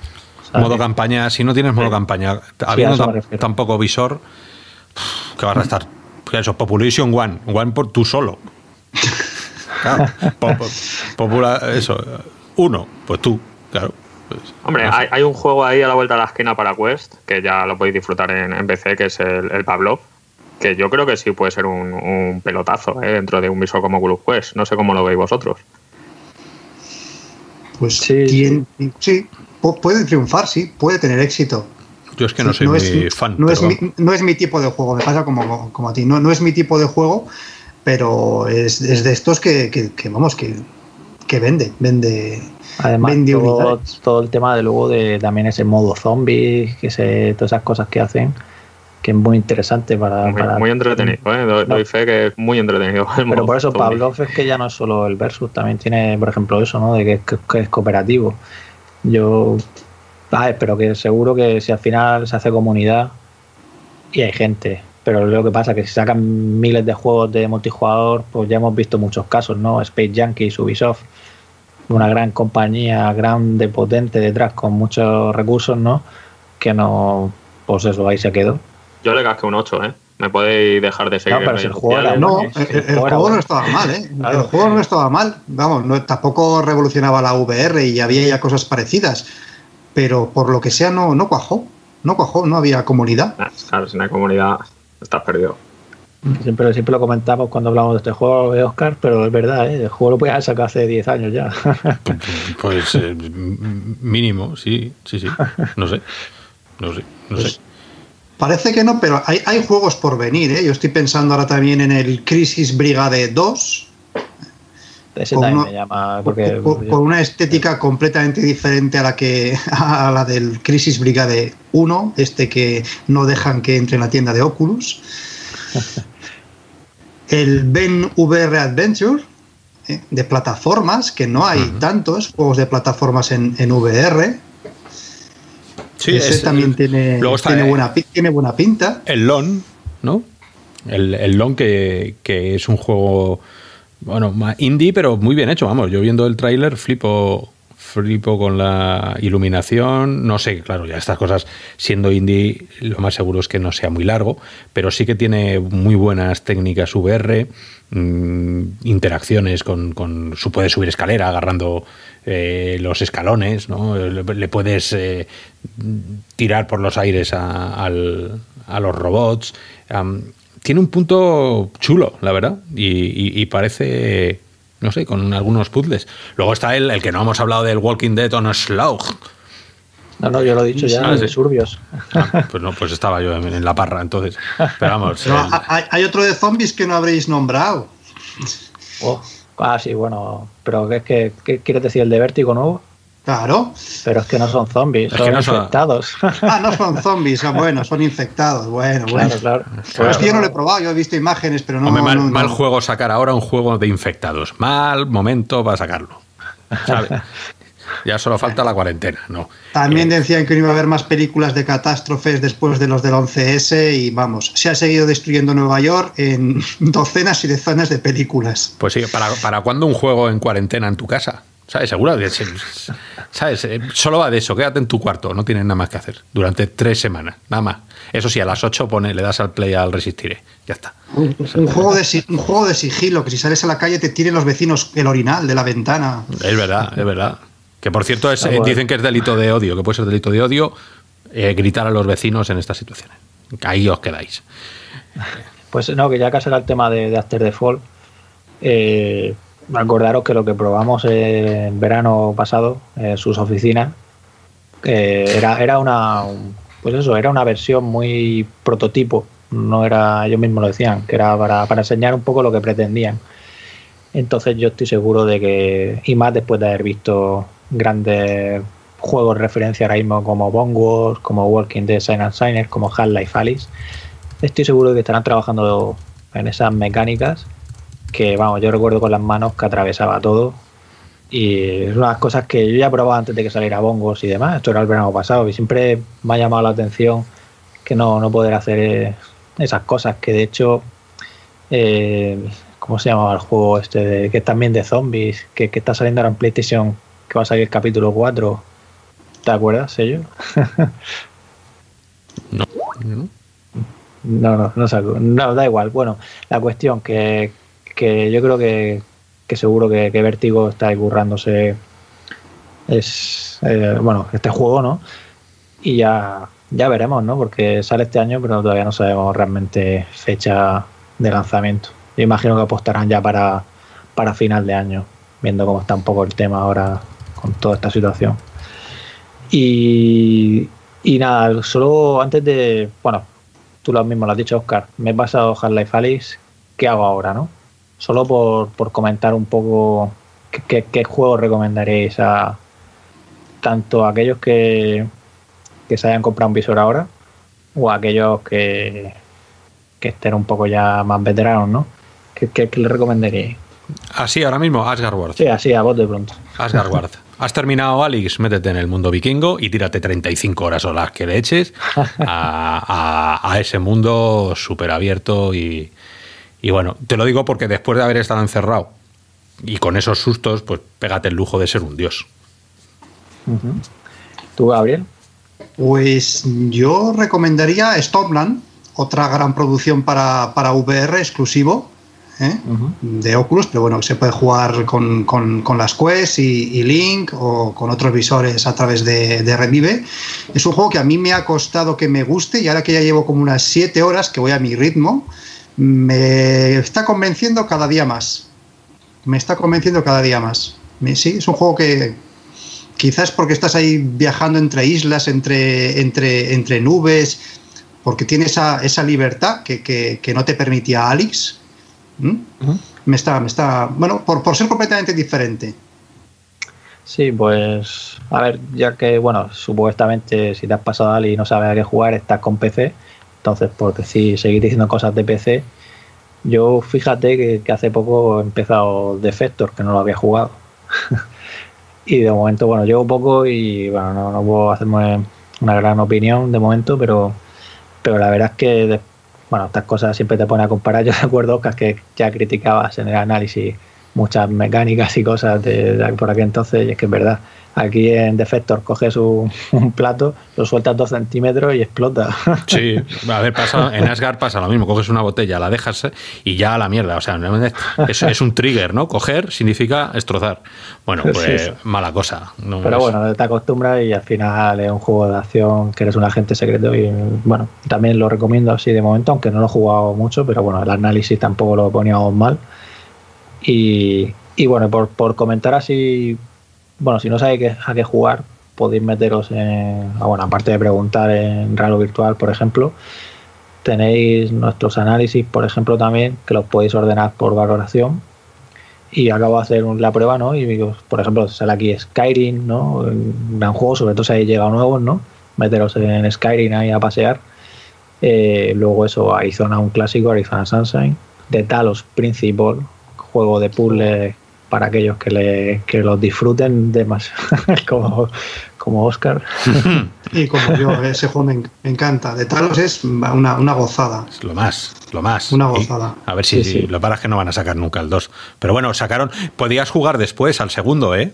Speaker 2: modo campaña, si no tienes modo campaña, habiendo tampoco visor, que va a estar. Eso, Population One, One por tú solo. Claro, popular, eso, uno, pues tú, claro.
Speaker 3: Pues, Hombre, hay, un juego ahí a la vuelta de la esquina para Quest, que ya lo podéis disfrutar en, PC, que es el, Pavlov, que yo creo que sí puede ser un, pelotazo ¿eh? dentro de un visor como Oculus Quest. No sé cómo lo veis vosotros.
Speaker 4: Pues sí, sí, puede triunfar, sí, puede tener éxito.
Speaker 2: Yo es que no soy muy fan.
Speaker 4: No, es mi, no es mi tipo de juego, me pasa como, como a ti. No, no es mi tipo de juego, pero es, es de estos que, que, vamos, que, que vende, vende,
Speaker 5: Además, todo, el tema de luego de también ese modo zombie, que se, todas esas cosas que hacen, que es muy interesante para.
Speaker 3: Muy, entretenido, ¿eh? doy, fe que es muy entretenido.
Speaker 5: Pero por eso Pavlov es que ya no es solo el versus, también tiene, por ejemplo, eso, ¿no? De que, es cooperativo. Yo. Ah, pero que seguro que si al final se hace comunidad y hay gente, pero lo que pasa es que si sacan miles de juegos de multijugador, pues ya hemos visto muchos casos, ¿no? Space Junkies, Ubisoft una gran compañía, grande, potente detrás, con muchos recursos, ¿no? Que no, pues eso, ahí se quedó.
Speaker 3: Yo le casqué un 8, ¿eh? Me podéis dejar de seguir.
Speaker 4: No, pero
Speaker 3: el
Speaker 4: juego, no, el, juego no estaba mal, ¿eh? El juego no estaba mal. Vamos, no, tampoco revolucionaba la VR y había ya cosas parecidas. Pero por lo que sea, no, no cuajó. No cuajó, no había comunidad.
Speaker 3: Ah, claro, si no hay comunidad, estás perdido.
Speaker 5: Siempre, siempre lo comentamos cuando hablamos de este juego de Oscar, pero es verdad, ¿eh? el juego lo podía sacar hace 10 años ya.
Speaker 2: pues eh, mínimo, sí, sí, sí. No sé. No sé, no sé. Pues
Speaker 4: parece que no, pero hay, hay, juegos por venir. ¿eh? Yo estoy pensando ahora también en el Crisis Brigade 2.
Speaker 5: Ese también me llama. Porque,
Speaker 4: con, una estética completamente diferente a la que a la del Crisis Brigade 1, este que no dejan que entre en la tienda de Oculus. El Ben VR Adventure eh, de plataformas, que no hay tantos juegos de plataformas en, VR.
Speaker 2: Sí,
Speaker 4: Ese también tiene, tiene, buena, tiene buena pinta.
Speaker 2: El LON, ¿no? El, el LON que, es un juego, bueno, indie, pero muy bien hecho, vamos. Yo viendo el tráiler flipo, flipo con la iluminación. No sé, claro, ya estas cosas, siendo indie, lo más seguro es que no sea muy largo, pero sí que tiene muy buenas técnicas VR, mm, interacciones con, con su puedes subir escalera agarrando eh, los escalones, ¿no? Le, puedes eh, tirar por los aires a, los robots. tiene un punto chulo, la verdad, y parece no sé, con algunos puzzles. Luego está el, el que no hemos hablado del Walking Dead on Slug.
Speaker 5: No, no, yo lo he dicho ya, ah, de Surbios.
Speaker 2: Ah, pues no, pues estaba yo en, la parra, entonces. Pero vamos.
Speaker 4: hay, otro de zombies que no habréis nombrado.
Speaker 5: Oh, ah, sí, bueno. Pero ¿qué, qué, qué quieres decir? ¿El de Vértigo nuevo?
Speaker 4: Claro.
Speaker 5: Pero es que no son zombies, son infectados.
Speaker 4: Ah, no son zombies, ah, bueno, son infectados. Bueno, bueno. Claro, es que yo no lo he probado, yo he visto imágenes, pero no.
Speaker 2: mal, juego sacar ahora un juego de infectados. Mal momento para sacarlo. ya solo falta la cuarentena, ¿no?
Speaker 4: También eh, decían que no iba a haber más películas de catástrofes después de los del 11S y vamos, se ha seguido destruyendo Nueva York en docenas y decenas de películas.
Speaker 2: Pues sí, ¿para, para cuándo un juego en cuarentena en tu casa? ¿Sabes? Seguro que ¿sabes? Eh, solo va de eso, quédate en tu cuarto, no tienes nada más que hacer durante tres semanas, nada más. Eso sí, a las ocho pone, le das al play al resistiré, ya está.
Speaker 4: Un, juego de, un juego de sigilo, que si sales a la calle te tiren los vecinos el orinal de la ventana.
Speaker 2: Es verdad, es verdad. Que por cierto, es, eh, dicen que es delito de odio, que puede ser delito de odio eh, gritar a los vecinos en estas situaciones. Ahí os quedáis.
Speaker 5: Pues no, que ya que será el tema de, de After the Fall, eh, acordaros que lo que probamos en verano pasado en sus oficinas era, era una pues eso, era una versión muy prototipo, no era, ellos mismos lo decían, que era para, para enseñar un poco lo que pretendían. Entonces yo estoy seguro de que, y más después de haber visto grandes juegos de referencia ahora mismo como Bongos, como Walking Dead Sign and como Half-Life Alice, estoy seguro de que estarán trabajando en esas mecánicas que vamos, yo recuerdo con las manos que atravesaba todo. Y es una de las cosas que yo ya probaba antes de que saliera bongos y demás. Esto era el verano pasado y siempre me ha llamado la atención que no, no poder hacer esas cosas. Que de hecho, eh, ¿cómo se llamaba el juego este? De, que es también de zombies, que, está saliendo ahora en PlayStation, que va a salir el capítulo 4. ¿Te acuerdas, sello?
Speaker 2: no.
Speaker 5: No, no, no, no, da igual. Bueno, la cuestión que, que yo creo que, seguro que, que, Vértigo está currándose es eh, bueno este juego, ¿no? Y ya, ya veremos, ¿no? Porque sale este año, pero todavía no sabemos realmente fecha de lanzamiento. Yo imagino que apostarán ya para, para final de año, viendo cómo está un poco el tema ahora con toda esta situación. Y, y nada, solo antes de. Bueno, tú lo mismo lo has dicho, Oscar. Me he pasado Half-Life Alice. ¿Qué hago ahora, no? Solo por, comentar un poco qué, juego recomendaréis a tanto a aquellos que, que se hayan comprado un visor ahora o a aquellos que, que estén un poco ya más veteranos, ¿no? ¿Qué, qué, le recomendaríais?
Speaker 2: Así, ahora mismo, Asgard
Speaker 5: Sí, así, a vos de pronto.
Speaker 2: Asgard Has terminado, Alex, métete en el mundo vikingo y tírate 35 horas o las que le eches a, a ese mundo súper abierto y, y bueno, te lo digo porque después de haber estado encerrado y con esos sustos, pues pégate el lujo de ser un dios.
Speaker 5: ¿Tú, Gabriel?
Speaker 4: Pues yo recomendaría Stormland, otra gran producción para, VR exclusivo ¿eh? de Oculus, pero bueno, se puede jugar con, las Quest y, Link o con otros visores a través de, de, Revive. Es un juego que a mí me ha costado que me guste y ahora que ya llevo como unas 7 horas que voy a mi ritmo, me está convenciendo cada día más. Me está convenciendo cada día más. Sí, es un juego que quizás porque estás ahí viajando entre islas, entre, entre, entre nubes, porque tiene esa, libertad que, no te permitía Alex. Me está, me está, bueno, por, por ser completamente diferente.
Speaker 5: Sí, pues a ver, ya que, bueno, supuestamente si te has pasado a Ali y no sabes a qué jugar, estás con PC, entonces, por decir, seguir diciendo cosas de PC, yo fíjate que, hace poco he empezado Defector, que no lo había jugado. y de momento, bueno, llevo poco y bueno, no, puedo hacerme una gran opinión de momento, pero, pero la verdad es que bueno, estas cosas siempre te pone a comparar. Yo recuerdo que ya criticabas en el análisis muchas mecánicas y cosas de, de por aquí entonces, y es que es verdad. Aquí en Defector coges un, un plato, lo sueltas dos centímetros y explota.
Speaker 2: Sí, a ver, pasa, en Asgard pasa lo mismo, coges una botella, la dejas y ya a la mierda. O sea, es, es un trigger, ¿no? Coger significa destrozar. Bueno, pues
Speaker 5: Sí, sí.
Speaker 2: mala cosa. No
Speaker 5: Pero
Speaker 2: es-
Speaker 5: bueno, te acostumbras y al final es un juego de acción que eres un agente secreto y bueno, también lo recomiendo así de momento, aunque no lo he jugado mucho, pero bueno, el análisis tampoco lo poníamos mal. Y, bueno, por, comentar así, bueno, si no sabéis a qué jugar, podéis meteros en, ah, bueno, aparte de preguntar en Ralo Virtual, por ejemplo, tenéis nuestros análisis, por ejemplo, también, que los podéis ordenar por valoración y acabo de hacer la prueba, ¿no? Y por ejemplo, sale aquí Skyrim, ¿no? Un gran juego, sobre todo si hay llegado nuevos, ¿no? Meteros en Skyrim ahí a pasear. Eh, luego eso, Arizona, un clásico, Arizona Sunshine. De Talos Principal, juego de puzzle para aquellos que, le, que los disfruten de más, como, como Oscar.
Speaker 4: Y como yo, ese juego me, en- me encanta. De Talos es una, una gozada.
Speaker 2: Es lo más, lo más.
Speaker 4: Una
Speaker 2: Y
Speaker 4: gozada.
Speaker 2: a ver si
Speaker 5: Sí, sí.
Speaker 2: lo que no van a sacar nunca el 2. Pero bueno, sacaron. Podías jugar después al segundo, ¿eh?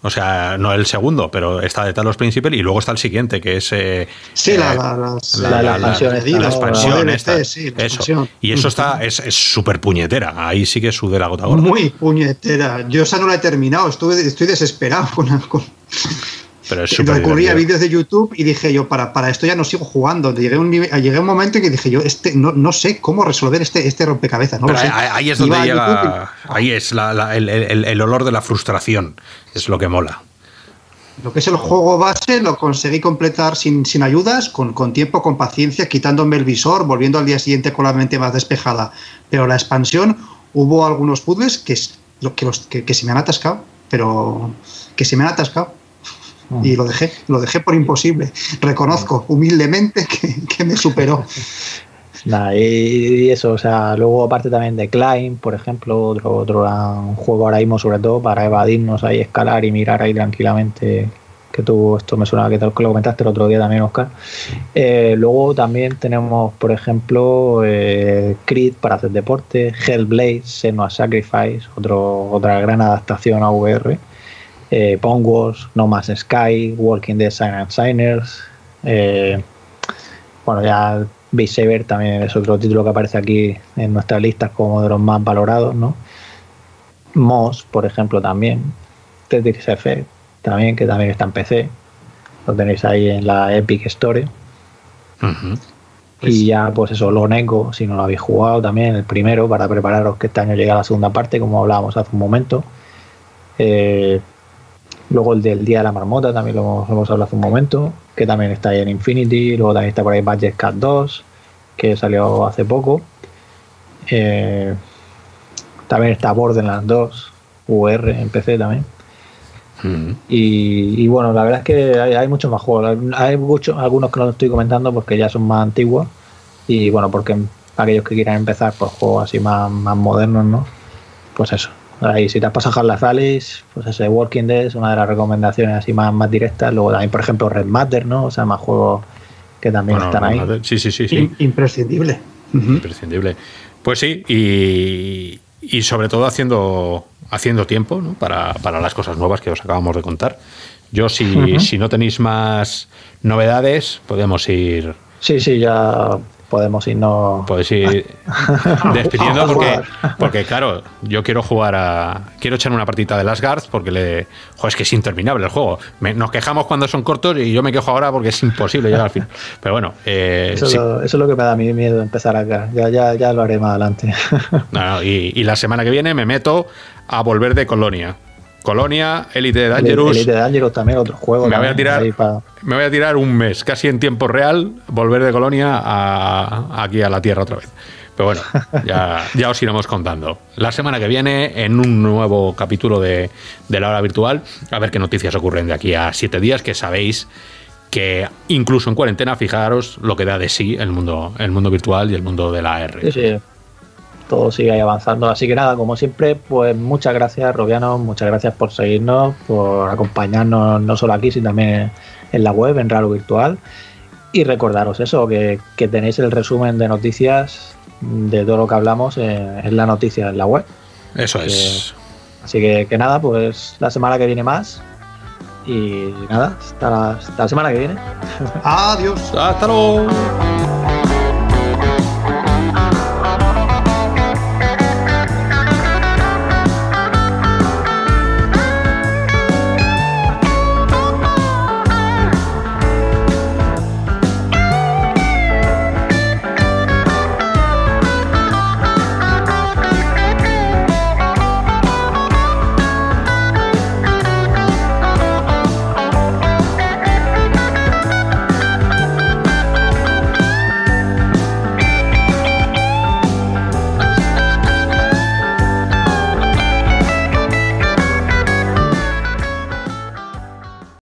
Speaker 2: O sea, no el segundo, pero está de Talos Principal y luego está el siguiente, que es. eh,
Speaker 4: Sí,
Speaker 2: eh,
Speaker 4: la, la, las,
Speaker 5: la- la expansión esta,
Speaker 4: añadidas,
Speaker 2: la expansión esta.
Speaker 4: sí, la
Speaker 2: eso.
Speaker 4: expansión.
Speaker 2: Y eso está, es es súper puñetera. Ahí sí que sube la gota gorda.
Speaker 4: Muy puñetera. Yo esa no la he terminado, estuve, estoy desesperado con, con,
Speaker 2: pero es súper
Speaker 4: recurrí a
Speaker 2: divertido.
Speaker 4: vídeos de YouTube y dije yo, para, para esto ya no sigo jugando. Llegué a un, llegué a un momento en que dije yo, este, no, no sé cómo resolver este, este rompecabezas. No
Speaker 2: Pero ahí, ahí es donde llega. Ahí es la- la- el, el- el olor de la frustración. Es lo que mola.
Speaker 4: y Lo que es el juego base lo conseguí completar sin, sin ayudas, con, con tiempo, con paciencia, quitándome el visor, volviendo al día siguiente con la mente más despejada. Pero la expansión hubo algunos puzzles que, que, los- que- que se me han atascado, pero que se me han atascado. Y lo dejé, lo dejé por imposible. Reconozco humildemente que, que me superó.
Speaker 5: Nada, y, eso, o sea, luego aparte también de Climb, por ejemplo, otro, otro gran juego ahora mismo, sobre todo para evadirnos ahí, escalar y mirar ahí tranquilamente. Que tú, esto me suena que, te, que lo comentaste el otro día también, Oscar. Eh, luego también tenemos, por ejemplo, eh, Creed para hacer deporte, Hellblade, Senua Sacrifice, otro, otra gran adaptación a VR, eh, Pong Wars, No Man's Sky, Walking Dead and Signers. eh, bueno, ya Beat Saber también es otro título que aparece aquí en nuestras listas como de los más valorados, ¿no? Moss, por ejemplo, también. Tetris Effect, también, que también está en PC. Lo tenéis ahí en la Epic Store. Y ya, pues eso, Lone Echo, si no lo habéis jugado también, el primero, para prepararos que este año llega la segunda parte, como hablábamos hace un momento. Eh, luego el del Día de la Marmota, también lo hemos, hemos hablado hace un momento, que también está ahí en Infinity. Luego también está por ahí Budget Cat 2, que salió hace poco. Eh, también está Borderlands 2, VR en PC también. Y, y bueno, la verdad es que hay, hay muchos más juegos. Hay muchos, algunos que no estoy comentando porque ya son más antiguos. Y bueno, porque aquellos que quieran empezar por juegos así más, más modernos, ¿no? Pues eso. Ahí, si te has pasado Half-Life Alyx, pues ese Walking Dead es una de las recomendaciones así más, más directas. Luego también, por ejemplo, Red Matter, ¿no? O sea, más juegos que también
Speaker 2: Bueno,
Speaker 5: están ahí.
Speaker 2: Sí, sí, sí, sí.
Speaker 4: Im- Imprescindible.
Speaker 2: Imprescindible. Pues sí, y, y sobre todo haciendo, haciendo tiempo ¿no? para, para las cosas nuevas que os acabamos de contar. Yo, si, si no tenéis más novedades, podemos ir,
Speaker 5: Sí, sí, ya podemos irnos.
Speaker 2: podéis ir despidiendo porque, porque, claro, yo quiero jugar a. Quiero echar una partita de las Guards porque le. Joder, es que es interminable el juego. Me- nos quejamos cuando son cortos y yo me quejo ahora porque es imposible llegar al fin. Pero bueno, eh,
Speaker 5: Eso,
Speaker 2: sí.
Speaker 5: lo, eso es lo que me da mí miedo empezar acá. Ya, ya, ya lo haré más adelante.
Speaker 2: No, no, y, y la semana que viene me meto a volver de Colonia. Colonia, Elite de Dangerous.
Speaker 5: Elite Dangerous también, otro juego.
Speaker 2: me voy a tirar me voy a tirar un mes casi en tiempo real volver de Colonia a, aquí a la Tierra otra vez pero bueno ya, ya os iremos contando la semana que viene en un nuevo capítulo de, de la hora virtual a ver qué noticias ocurren de aquí a siete días que sabéis que incluso en cuarentena fijaros lo que da de sí el mundo el mundo virtual y el mundo de la AR
Speaker 5: Sí, sí. Todo sigue ahí avanzando. Así que nada, como siempre, pues muchas gracias, Robiano. Muchas gracias por seguirnos, por acompañarnos no solo aquí, sino también en la web, en Raro Virtual. Y recordaros eso, que, que tenéis el resumen de noticias de todo lo que hablamos en, en la noticia en la web.
Speaker 2: Eso
Speaker 5: Que-
Speaker 2: es.
Speaker 5: Así que, que nada, pues la semana que viene más. Y nada, hasta la, hasta la semana que viene.
Speaker 4: Adiós.
Speaker 2: Hasta luego.